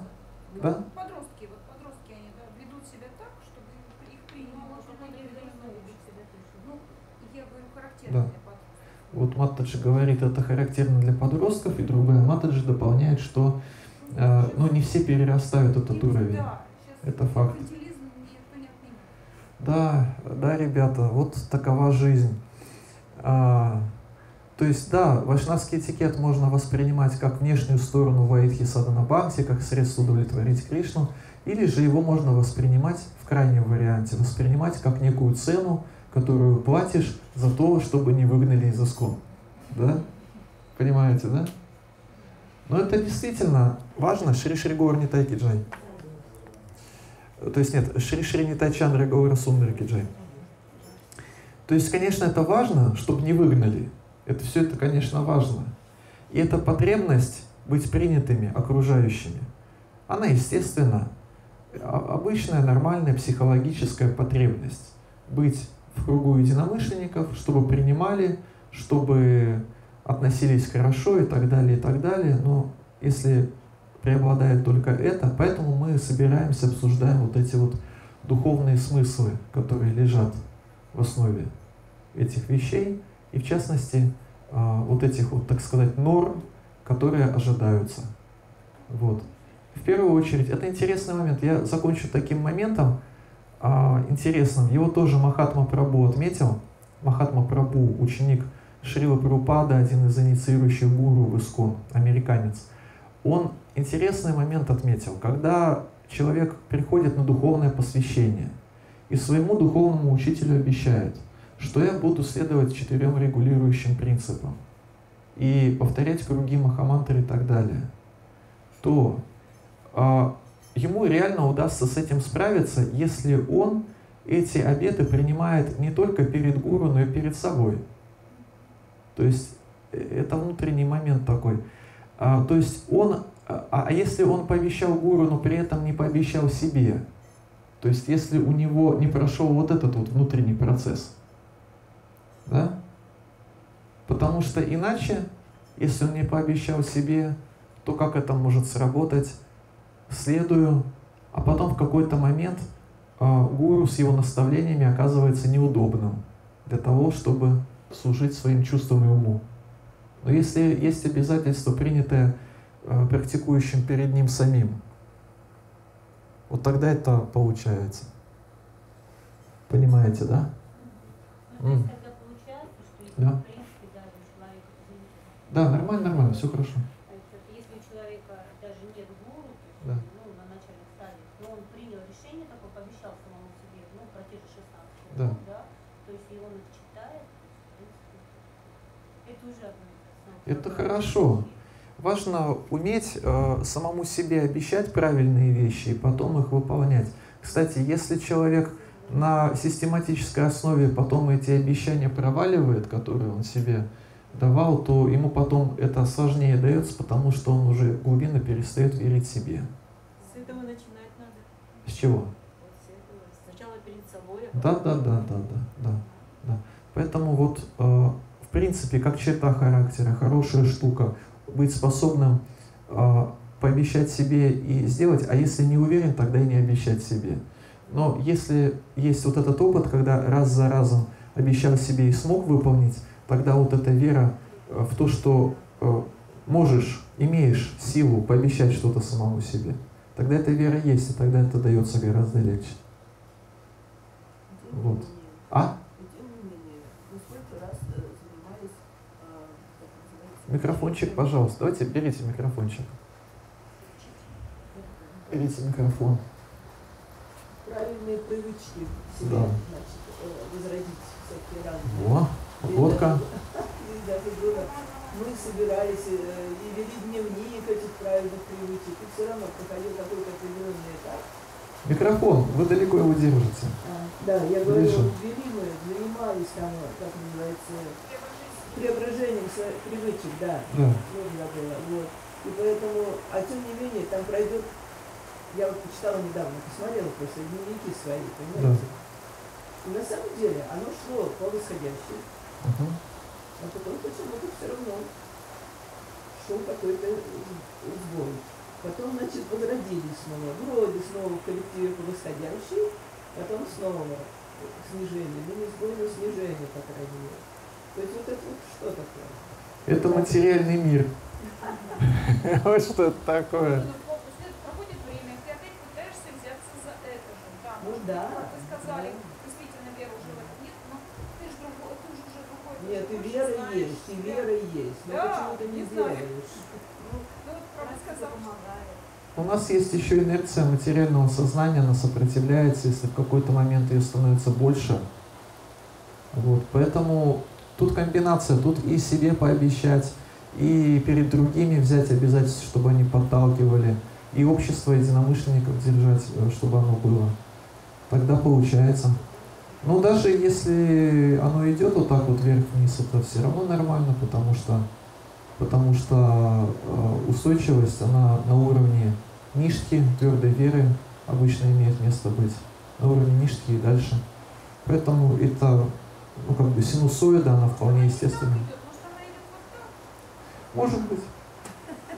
Да?
Подростки, вот подростки, они да, ведут себя так, чтобы их приняли. Ну.
Вот Матаджи говорит, это характерно для подростков, и другая Матаджи дополняет, что э, ну, не все перерастают этот уровень.
Да, сейчас
Это факт. Да, да, ребята, вот такова жизнь. А, то есть, да, вайшнавский этикет можно воспринимать как внешнюю сторону Ваидхи Садана Бхакти, как средство удовлетворить Кришну, или же его можно воспринимать в крайнем варианте, воспринимать как некую цену, которую платишь за то, чтобы не выгнали из искон. Да? Понимаете, да? Но это действительно важно. Шри Шри Гор Нитай Киджай. То есть нет, Шри Шри Нитай Чандра Гаура Сундари Киджай. То есть, конечно, это важно, чтобы не выгнали. Это все это, конечно, важно. И эта потребность быть принятыми окружающими, она, естественно, обычная нормальная психологическая потребность. Быть в кругу единомышленников, чтобы принимали, чтобы относились хорошо и так далее, и так далее. Но если преобладает только это, поэтому мы собираемся, обсуждаем вот эти вот духовные смыслы, которые лежат в основе этих вещей, и в частности а, вот этих вот, так сказать, норм, которые ожидаются. Вот. В первую очередь, это интересный момент. Я закончу таким моментом а, интересным. Его тоже Махатма Прабу отметил. Махатма Прабу, ученик Шрила Прабхупада, один из инициирующих гуру в Искон, американец. Он интересный момент отметил. Когда человек приходит на духовное посвящение и своему духовному учителю обещает, что я буду следовать четырем регулирующим принципам и повторять круги Махамантры и так далее, то а, ему реально удастся с этим справиться, если он эти обеты принимает не только перед гуру, но и перед собой. То есть э, это внутренний момент такой. А, то есть он, а, а если он пообещал гуру, но при этом не пообещал себе, то есть если у него не прошел вот этот вот внутренний процесс, да? Потому что иначе, если он не пообещал себе, то как это может сработать? Следую, а потом в какой-то момент э, гуру с его наставлениями оказывается неудобным для того, чтобы служить своим чувствам и уму. Но если есть обязательство, принятое э, практикующим перед ним самим, вот тогда это получается. Понимаете, да?
Если,
Да. Да, нормально, нормально, все хорошо.
это если у человека даже нет гуру, то есть,
Да.
ну, на начальной стадии, но он принял решение, такое пообещал самому себе, ну, про те же 16
Да.
лет, да, то есть и он их читает, в принципе, это уже одно из основ.
Это хорошо. Важно уметь э, самому себе обещать правильные вещи и потом их выполнять. Кстати, если человек на систематической основе потом эти обещания проваливает, которые он себе давал, то ему потом это сложнее дается, потому что он уже глубинно перестает верить себе.
С этого начинать надо.
С чего?
Вот с этого, с
Да, да, да, да, да, да, да. Поэтому вот, э, принципе, как черта характера, хорошая штука, быть способным э, пообещать себе и сделать, а если не уверен, тогда и не обещать себе. Но если есть вот этот опыт, когда раз за разом обещал себе и смог выполнить, тогда вот эта вера э, в то, что э, можешь, имеешь силу пообещать что-то самому себе, тогда эта вера есть, и тогда это дается гораздо легче. Вот. А? Микрофончик, пожалуйста. Давайте берите микрофончик. Берите микрофон.
Правильные привычки себе,
Да.
значит, возродить всякие разные.
Во, водка.
Мы собирались э, и вели дневник этих правильных привычек, и все равно проходил какой-то определенный этап.
Микрофон, вы далеко его держите.
А, Да, я говорю, вели мы, занимались там, как называется, преображением своих привычек, да.
Да.
Нужно было, вот. И поэтому, а тем не менее, там пройдет, я вот почитала недавно, посмотрела просто дневники свои, понимаете? И на самом деле оно шло по восходящей, а потом почему-то все равно шел какой-то сбой. Потом, значит, возродились снова, вроде снова в коллективе по восходящей, потом снова снижение, ну не сбой, но снижение, по крайней мере. То есть вот это вот что такое?
Это материальный мир. Вот что это такое.
Проходит время, ты опять пытаешься взяться за это же.
Ну
может,
да,
как вы сказали, действительно вера уже в это нет, но ты же другой, ты же уже другой.
Нет, и вера есть, и вера есть, но почему ты не делаешь?
Ну, ну правда сказал,
У нас есть еще инерция материального сознания, она сопротивляется, если в какой-то момент ее становится больше. Вот, поэтому тут комбинация, тут и себе пообещать, и перед другими взять обязательства, чтобы они подталкивали, и общество единомышленников держать, э, чтобы оно было. Тогда получается. Но даже если оно идет вот так вот вверх-вниз, это все равно нормально, потому что, потому что э, устойчивость, она на уровне нишки, твердой веры обычно имеет место быть. На уровне нишки и дальше. Поэтому это, ну как бы синусоида, она вполне естественная.
Может, она идет вот так.
Может быть.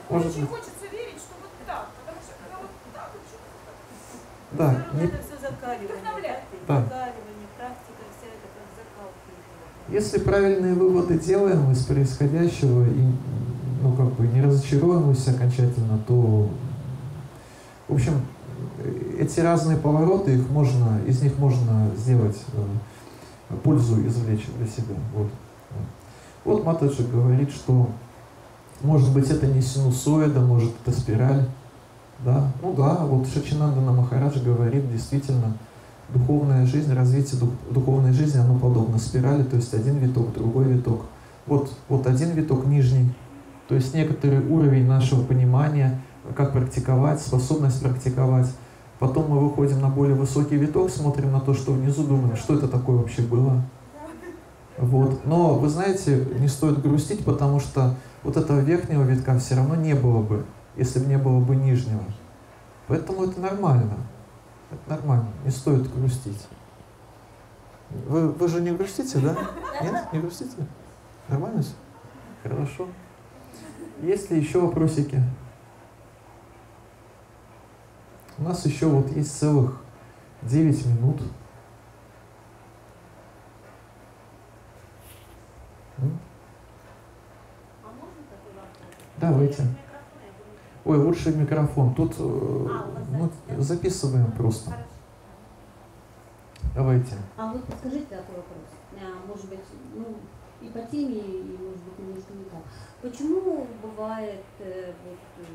Может
Очень
быть.
хочется верить, что вот так, потому что когда вот так, вот что-то
Да, не-
это все закаливание.
Да.
Закаливание, практика, вся это как закалка.
Если правильные выводы делаем из происходящего и ну, как бы не разочаровываемся окончательно, то, в общем, эти разные повороты, их можно, из них можно сделать э, пользу извлечь для себя. Вот. Вот Матаджи говорит, что может быть это не синусоида, может это спираль. Да? Ну да, вот Шачинандана Махарадж говорит, действительно, духовная жизнь, развитие дух- духовной жизни, оно подобно спирали, то есть один виток, другой виток. Вот, вот один виток нижний, то есть некоторый уровень нашего понимания, как практиковать, способность практиковать. Потом мы выходим на более высокий виток, смотрим на то, что внизу, думаем, что это такое вообще было. Вот. Но вы знаете, не стоит грустить, потому что вот этого верхнего витка все равно не было бы, если бы не было бы нижнего. Поэтому это нормально. Это нормально, не стоит грустить. Вы, вы же не грустите, да? Нет, не грустите? Нормально все? Хорошо. Есть ли еще вопросики? У нас еще вот есть целых 9 минут.
А?
Давайте. Ой, лучше микрофон. Тут э,
А, у вас
мы
запись, да?
записываем просто. Давайте.
А вот подскажите такой вопрос. А, Может быть, ну, и по теме, и, может быть, немножко не так. Почему бывает, э, вот, э,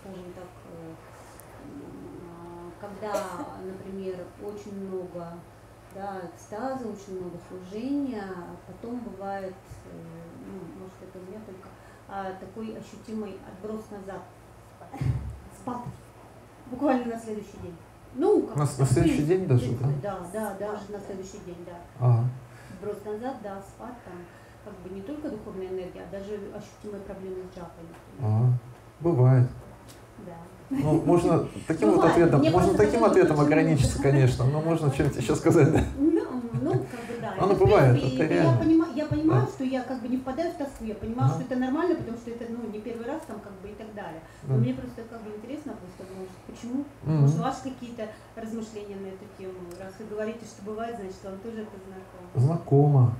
скажем так, а, когда, например, очень много да, экстаза, очень много служения, а потом бывает, э, ну, может, это у меня только, а, такой ощутимый отброс назад, спад, буквально на следующий день. Ну, как
На- на следующий день даже,
принципе,
да?
Да, да, даже на следующий день, да.
А,
Сброс назад, да, спад, там, как бы не только духовная энергия, а даже ощутимые проблемы с джапой, например.
а, бывает.
Да.
Ну, можно таким вот
Бывает.
ответом,
Мне
можно
просто
таким ответом ограничиться, конечно, но можно что-нибудь еще сказать, да?
Ну, Ну, как бы да.
Оно
Это,
бывает,
принципе,
это
я
реально.
понимаю, я понимаю,
Да.
что я как бы не впадаю в тоску, я понимаю,
Ага.
что это нормально, потому что это, ну, не первый раз там как бы и так далее.
Да.
Но мне просто как бы интересно просто, может, почему?
Мгм.
Может, ваши какие-то размышления на эту тему? Раз вы говорите, что бывает, значит, вам тоже это знакомо.
Знакомо.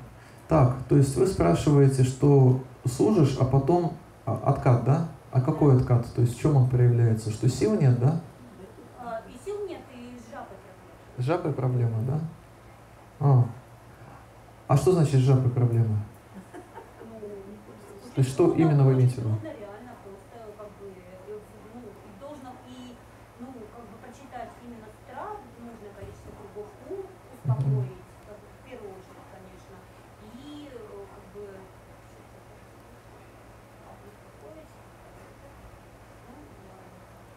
Так, то есть вы спрашиваете, что служишь, а потом а, откат, да? А какой откат? То есть в чем он проявляется? Что сил нет, да?
А, И сил нет, и с жабой проблема.
С жабой проблема, да? А. а что значит с жабой проблема?
Ну,
То есть что именно вы имеете в виду?
Трудно реально просто как бы, э, ну, и должно и, ну, как бы прочитать именно с утра нужное количество кругов ум, успокоить, как бы, в первую очередь, конечно, и э, как бы успокоить. Ну,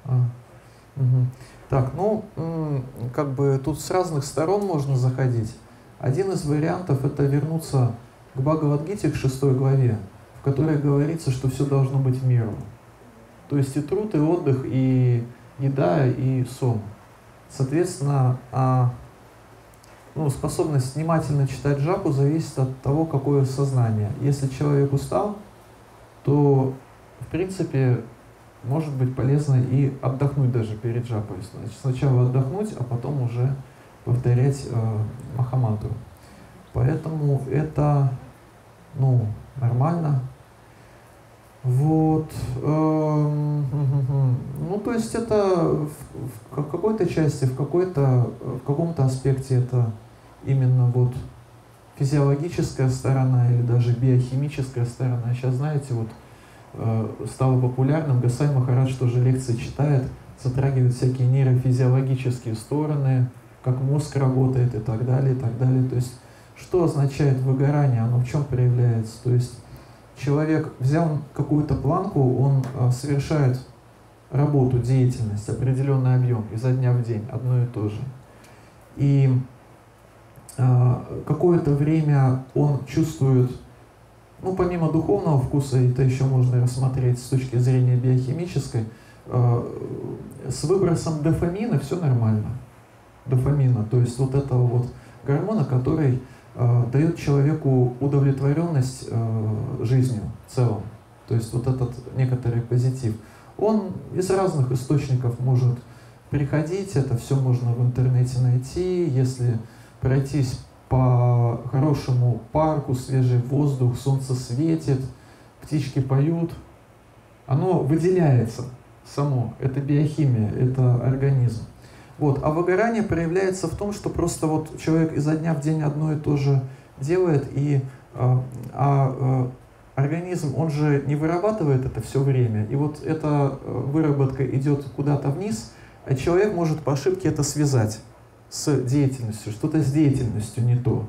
ладно.
А. Мгм. Так, ну, как бы тут с разных сторон можно заходить. Один из вариантов это вернуться к Бхагавадгите, к шестой главе, в которой говорится, что все должно быть в меру. То есть и труд, и отдых, и еда, и сон. Соответственно, а, ну, способность внимательно читать жапу зависит от того, какое сознание. Если человек устал, то, в принципе, может быть полезно и отдохнуть даже перед жапой. Значит, сначала отдохнуть, а потом уже повторять э, Махамантру. Поэтому это, ну, нормально. Вот. эм. Ну, то есть это в, в ка- какой-то части, в какой-то, в каком-то аспекте это именно вот физиологическая сторона или даже биохимическая сторона. Сейчас, знаете, вот стало популярным, Гасай Махарадж тоже лекции читает, затрагивает всякие нейрофизиологические стороны, как мозг работает и так далее, и так далее. То есть, что означает выгорание, оно в чем проявляется? То есть, человек взял какую-то планку, он э, совершает работу, деятельность, определенный объем изо дня в день, одно и то же. И э, какое-то время он чувствует, ну, помимо духовного вкуса, это еще можно рассмотреть с точки зрения биохимической, э, с выбросом дофамина все нормально. Дофамина, то есть вот этого вот гормона, который э, дает человеку удовлетворенность э, жизнью в целом. То есть вот этот некоторый позитив. Он из разных источников может приходить, это все можно в интернете найти, если пройтись по хорошему парку, свежий воздух, солнце светит, птички поют, оно выделяется само, это биохимия, это организм. Вот. А выгорание проявляется в том, что просто вот человек изо дня в день одно и то же делает, и а, а, организм, он же не вырабатывает это все время, и вот эта выработка идет куда-то вниз, а человек может по ошибке это связать с деятельностью, что-то с деятельностью не то.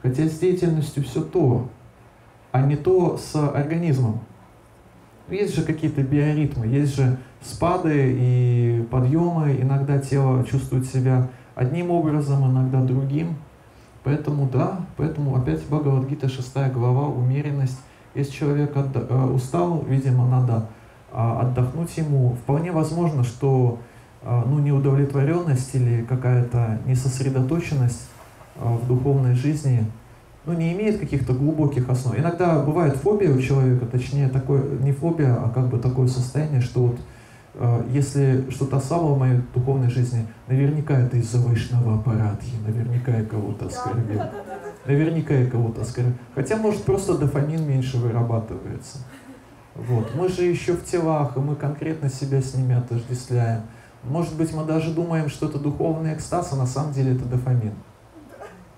Хотя с деятельностью все то, а не то с организмом. Есть же какие-то биоритмы, есть же спады и подъемы, иногда тело чувствует себя одним образом, иногда другим. Поэтому да, поэтому опять Бхагавадгита 6 глава, умеренность. Если человек отда- устал, видимо, надо а, отдохнуть ему. Вполне возможно, что ну, неудовлетворенность или какая-то несосредоточенность а, в духовной жизни ну, не имеет каких-то глубоких основ. Иногда бывает фобия у человека, точнее, такое, не фобия, а как бы такое состояние, что вот э, если что-то ослабло в моей духовной жизни, наверняка это из-за вайшнава аппаратхи, наверняка я кого-то оскорбил, наверняка я кого-то оскорбил. Хотя, может, просто дофамин меньше вырабатывается. Вот. Мы же еще в телах, и мы конкретно себя с ними отождествляем. Может быть, мы даже думаем, что это духовный экстаз, а на самом деле это дофамин.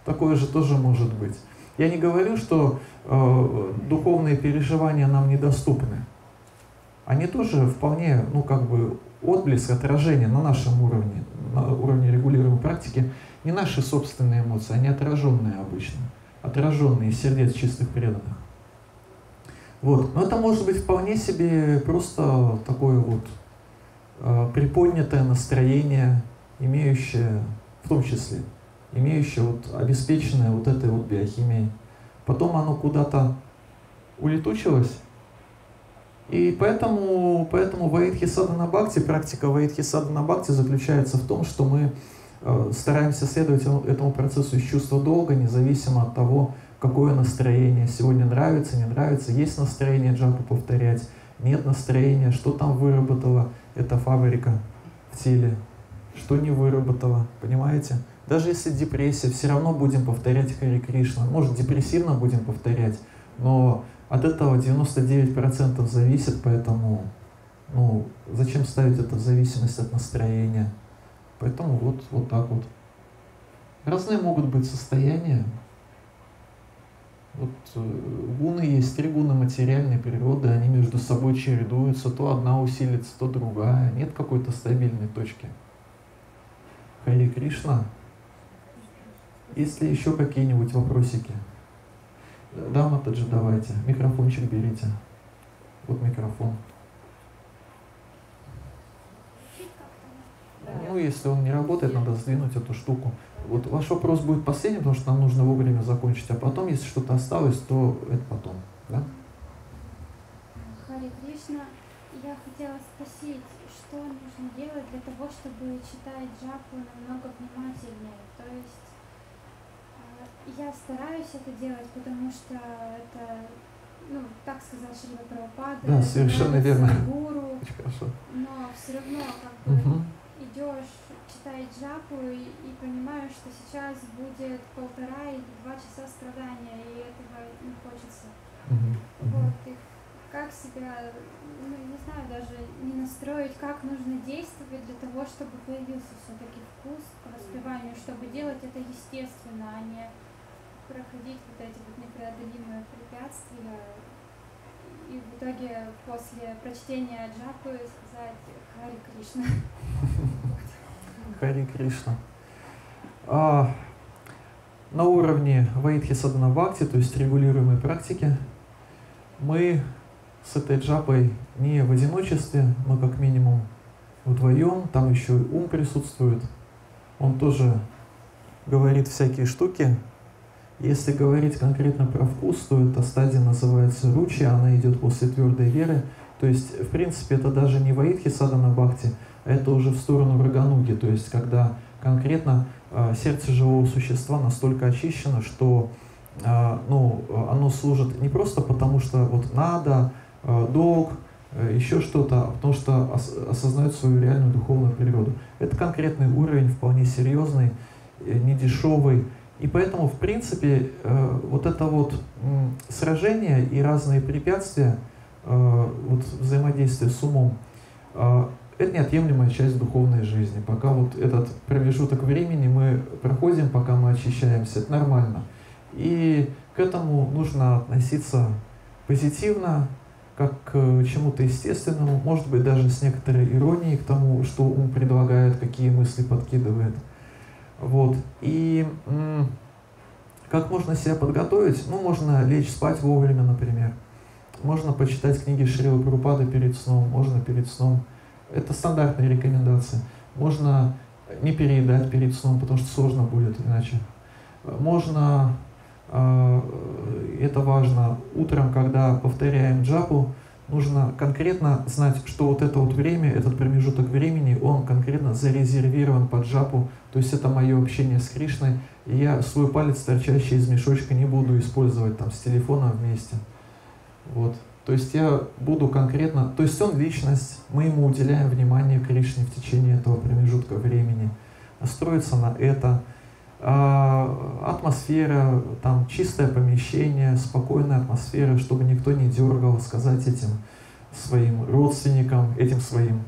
Такое же тоже может быть. Я не говорю, что э, духовные переживания нам недоступны. Они тоже вполне, ну как бы, отблеск, отражение на нашем уровне, на уровне регулируемой практики, не наши собственные эмоции, они отраженные обычно, отраженные из сердец чистых преданных. Вот. Но это может быть вполне себе просто такое вот приподнятое настроение, имеющее, в том числе, имеющее вот обеспеченное вот этой вот биохимией. Потом оно куда-то улетучилось. И поэтому, поэтому Ваидхи Садана Бхакти, практика Ваидхи Садана Бхакти заключается в том, что мы э, стараемся следовать этому процессу из чувства долга, независимо от того, какое настроение. Сегодня нравится, не нравится, есть настроение джапу повторять, нет настроения, что там выработала эта фабрика в теле, что не выработала, понимаете? Даже если депрессия, все равно будем повторять Хари Кришна. Может, депрессивно будем повторять, но от этого 99% зависит, поэтому ну, зачем ставить это в зависимость от настроения? Поэтому вот, вот так вот. Разные могут быть состояния. Вот э, гуны есть, три гуны материальной природы, они между собой чередуются, то одна усилится, то другая. Нет какой-то стабильной точки. Хари Кришна. Есть ли еще какие-нибудь вопросики? Да, Матаджи, давайте. Микрофончик берите. Вот микрофон. Ну, если он не работает, надо сдвинуть эту штуку. Вот ваш вопрос будет последним, потому что нам нужно вовремя закончить, а потом, если что-то осталось, то это потом. Да?
Хари Кришна, я хотела спросить, что нужно делать для того, чтобы читать джапу намного внимательнее? То есть э, я стараюсь это делать, потому что это, ну, так сказал Шрила Прабхупада.
Да, совершенно верно.
Гуру,
Очень хорошо.
Но все равно как бы
Угу
читаешь джапу и, и понимаешь, что сейчас будет полтора или два часа страдания, и этого не хочется.
Uh-huh.
Вот, и как себя, ну, не знаю, даже не настроить, как нужно действовать для того, чтобы появился все-таки вкус к воспеванию, чтобы делать это естественно, а не проходить вот эти вот непреодолимые препятствия и в итоге после прочтения джапы сказать Хари Кришна.
Хари Кришна. А, на уровне Ваидхи Садана Бхакти, то есть регулируемой практики, мы с этой джапой не в одиночестве, мы как минимум вдвоем, там еще и ум присутствует. Он тоже говорит всякие штуки. Если говорить конкретно про вкус, то эта стадия называется ручи, она идет после твердой веры. То есть, в принципе, это даже не Ваидхи Садана Бхакти, это уже в сторону Врагануги, то есть когда конкретно э, сердце живого существа настолько очищено, что э, ну, оно служит не просто потому, что вот надо, э, долг, еще что-то, а потому что ос осознает свою реальную духовную природу. Это конкретный уровень, вполне серьезный, недешевый. И поэтому, в принципе, вот это вот сражение и разные препятствия, вот взаимодействие с умом, это неотъемлемая часть духовной жизни. Пока вот этот промежуток времени мы проходим, пока мы очищаемся, это нормально. И к этому нужно относиться позитивно, как к чему-то естественному, может быть, даже с некоторой иронией к тому, что ум предлагает, какие мысли подкидывает. Вот. И как можно себя подготовить? Ну, можно лечь спать вовремя, например. Можно почитать книги Шрила Прупады перед сном, можно перед сном. Это стандартные рекомендации. Можно не переедать перед сном, потому что сложно будет иначе. Можно, э, это важно, утром, когда повторяем джапу, нужно конкретно знать, что вот это вот время, этот промежуток времени, он конкретно зарезервирован под джапу, то есть это мое общение с Кришной, и я свой палец, торчащий из мешочка, не буду использовать там с телефоном вместе. Вот. То есть я буду конкретно, то есть он личность, мы ему уделяем внимание Кришне в течение этого промежутка времени, настроиться на это. А, атмосфера, там чистое помещение, спокойная атмосфера, чтобы никто не дергал, сказать этим своим родственникам, этим своим.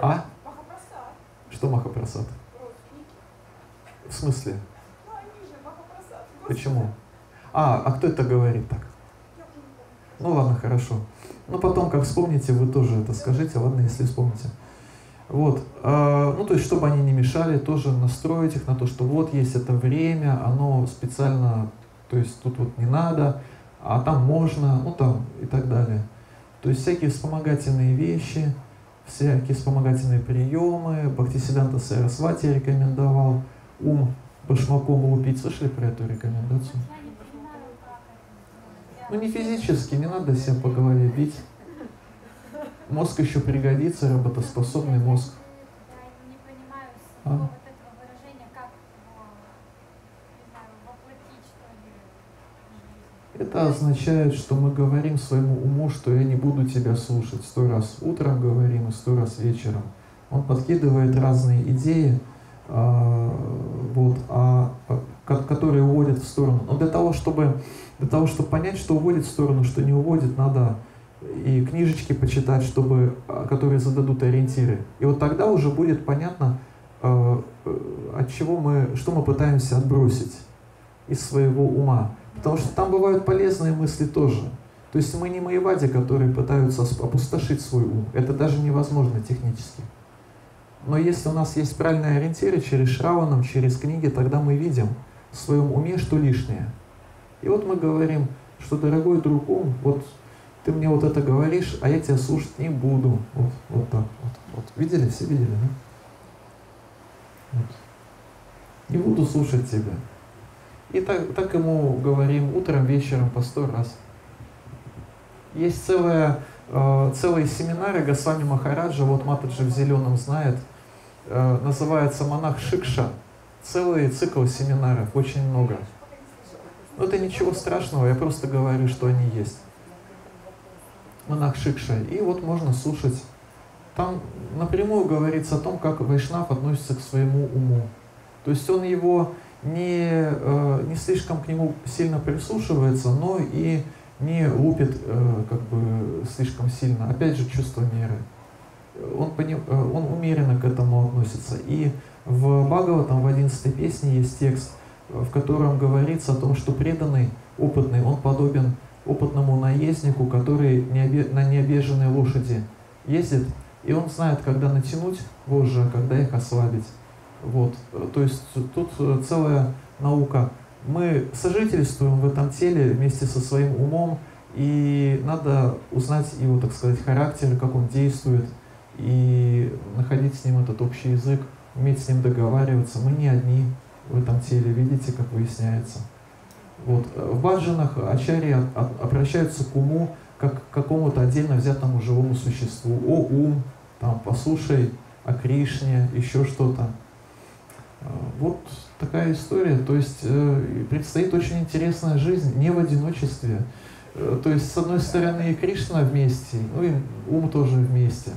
А? Что Махапрасад? В смысле? Почему? А, а кто это говорит так? Ну ладно, хорошо. Ну потом, как вспомните, вы тоже это скажите, ладно, если вспомните. Вот, э, ну то есть, чтобы они не мешали, тоже настроить их на то, что вот есть это время, оно специально, то есть тут вот не надо, а там можно, ну там и так далее. То есть всякие вспомогательные вещи, всякие вспомогательные приемы, Бхактисиданта Сарасвати рекомендовал ум башмаком лупить. Слышали про эту рекомендацию? Ну не физически, не надо себя по голове бить. Мозг еще пригодится, работоспособный мозг.
А?
Это означает, что мы говорим своему уму, что я не буду тебя слушать. Сто раз утром говорим и сто раз вечером. Он подкидывает разные идеи, а, вот, а, которые уводят в сторону. Но для того, чтобы, для того, чтобы понять, что уводит в сторону, что не уводит, надо и книжечки почитать, чтобы, а, которые зададут ориентиры. И вот тогда уже будет понятно, а, от чего мы, что мы пытаемся отбросить из своего ума. Потому что там бывают полезные мысли тоже. То есть мы не маевади, которые пытаются опустошить свой ум. Это даже невозможно технически. Но если у нас есть правильные ориентиры через Шраванам, через книги, тогда мы видим в своем уме, что лишнее. И вот мы говорим, что, дорогой друг ум, вот ты мне вот это говоришь, а я тебя слушать не буду. Вот, вот так вот. вот. Видели? Все видели, да? Вот. Не буду слушать тебя. И так, так ему говорим утром, вечером по сто раз. Есть целая, э, целые семинары Гасвами Махараджа, вот Матаджи в зеленом знает, э, называется «Монах Шикша». Целый цикл семинаров, очень много. Но это ничего страшного, я просто говорю, что они есть. Монах Шикша. И вот можно слушать. Там напрямую говорится о том, как Вайшнав относится к своему уму. То есть он его не, э, не слишком к нему сильно прислушивается, но и не лупит э, как бы слишком сильно. Опять же, чувство меры. Он, поним, э, он умеренно к этому относится. И в Бхагаватам в 11 песне есть текст, в котором говорится о том, что преданный, опытный, он подобен опытному наезднику, который на необеженной лошади ездит, и он знает, когда натянуть вожжи, а когда их ослабить. Вот. То есть тут целая наука. Мы сожительствуем в этом теле вместе со своим умом, и надо узнать его, так сказать, характер, как он действует, и находить с ним этот общий язык, уметь с ним договариваться. Мы не одни в этом теле, видите, как выясняется. Вот. В баджанах ачарьи обращаются к уму как к какому-то отдельно взятому живому существу. О, ум, там, послушай о Кришне, еще что-то. А, вот такая история. То есть э, предстоит очень интересная жизнь, не в одиночестве. Э, то есть, с одной стороны, и Кришна вместе, ну и ум тоже вместе.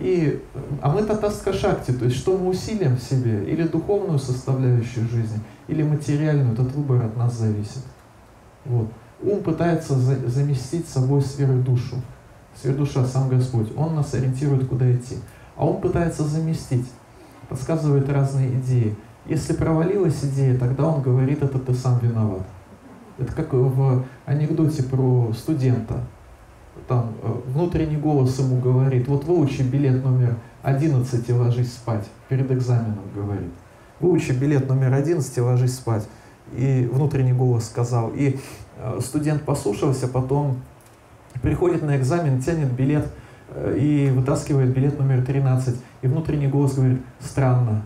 И, а мы татастха шакти, то есть что мы усилим в себе, или духовную составляющую жизни, или материальную, этот выбор от нас зависит. Вот. Ум пытается за, заместить собой сферу душу. Сфера душа, сам Господь. Он нас ориентирует, куда идти. А он пытается заместить, подсказывает разные идеи. Если провалилась идея, тогда он говорит, это ты сам виноват. Это как в анекдоте про студента там э, внутренний голос ему говорит, вот выучи билет номер 11 и ложись спать, перед экзаменом говорит. Выучи билет номер 11 и ложись спать. И внутренний голос сказал. И э, студент послушался, потом приходит на экзамен, тянет билет э, и вытаскивает билет номер 13. И внутренний голос говорит, странно.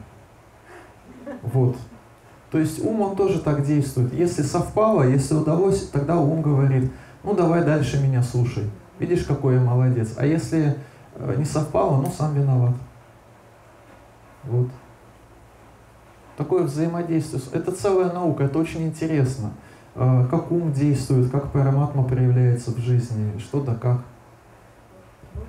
Вот. То есть ум, он тоже так действует. Если совпало, если удалось, тогда ум говорит, ну давай дальше меня слушай. Видишь, какой я молодец. А если э, не совпало, ну сам виноват. Вот. Такое взаимодействие. Это целая наука, это очень интересно. Э, как ум действует, как параматма проявляется в жизни, что да как.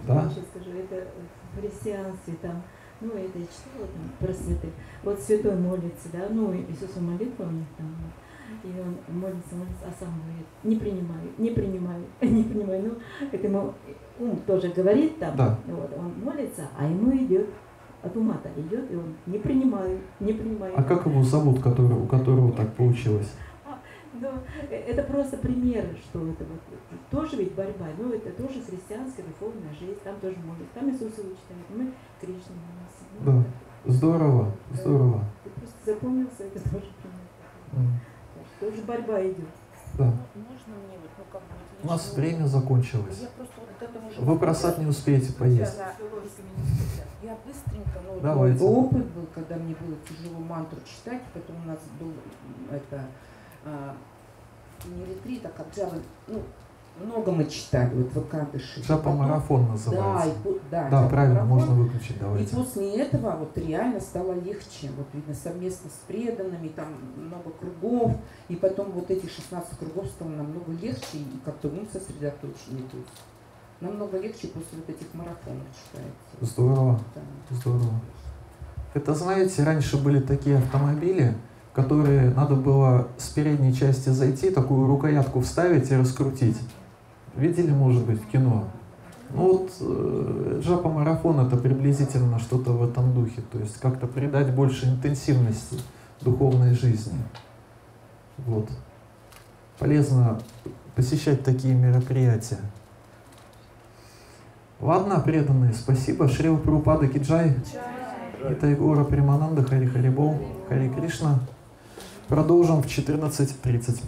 да? Я сейчас скажу, это в христианстве там, ну это я читала там про святых. Вот святой молится, да, ну Иисусу молитва у них там, и он молится, молится, а сам говорит, не принимаю, не принимаю, не принимаю. Ну, это ему ум тоже говорит там, да. вот, он молится, а ему идет от ума-то идет, и он не принимаю, не принимаю.
А как его зовут, который, у которого так получилось?
Ну, это просто пример, что это вот тоже ведь борьба, ну это тоже христианская духовная жизнь, там тоже молится, там Иисуса читают, мы Кришне молимся.
Ну, да, здорово, здорово.
Ты просто запомнился, это тоже пример. Mm. Тоже борьба идет.
Да.
Можно мне вот, ну как бы...
У нас время закончилось. Я просто вот это уже... Вы просад не успеете поесть.
Я быстренько, ну,
Давайте.
опыт был, когда мне было тяжело мантру читать, потом у нас был это а, не ретрит, а как джава, ну, много мы читали, вот выкадыши.
Жапа марафон
Да,
называется.
и, по- да,
Да, правильно,
марафон.
можно выключить,
И
давайте.
после этого вот реально стало легче. Вот видно совместно с преданными, там много кругов. И потом вот эти 16 кругов стало намного легче и как-то ум сосредоточеннее. То есть намного легче после вот этих марафонов читается.
Здорово,
Да.
здорово. Это, знаете, раньше были такие автомобили, которые надо было с передней части зайти, такую рукоятку вставить и раскрутить. Видели, может быть, в кино? Ну вот э, жапа марафон это приблизительно что-то в этом духе, то есть как-то придать больше интенсивности духовной жизни. Вот. Полезно посещать такие мероприятия. Ладно, преданные, спасибо. Шрила Прабхупада Киджай. Это Егора Примананда, Хари Харибол, Хари Кришна. Продолжим в 14.30.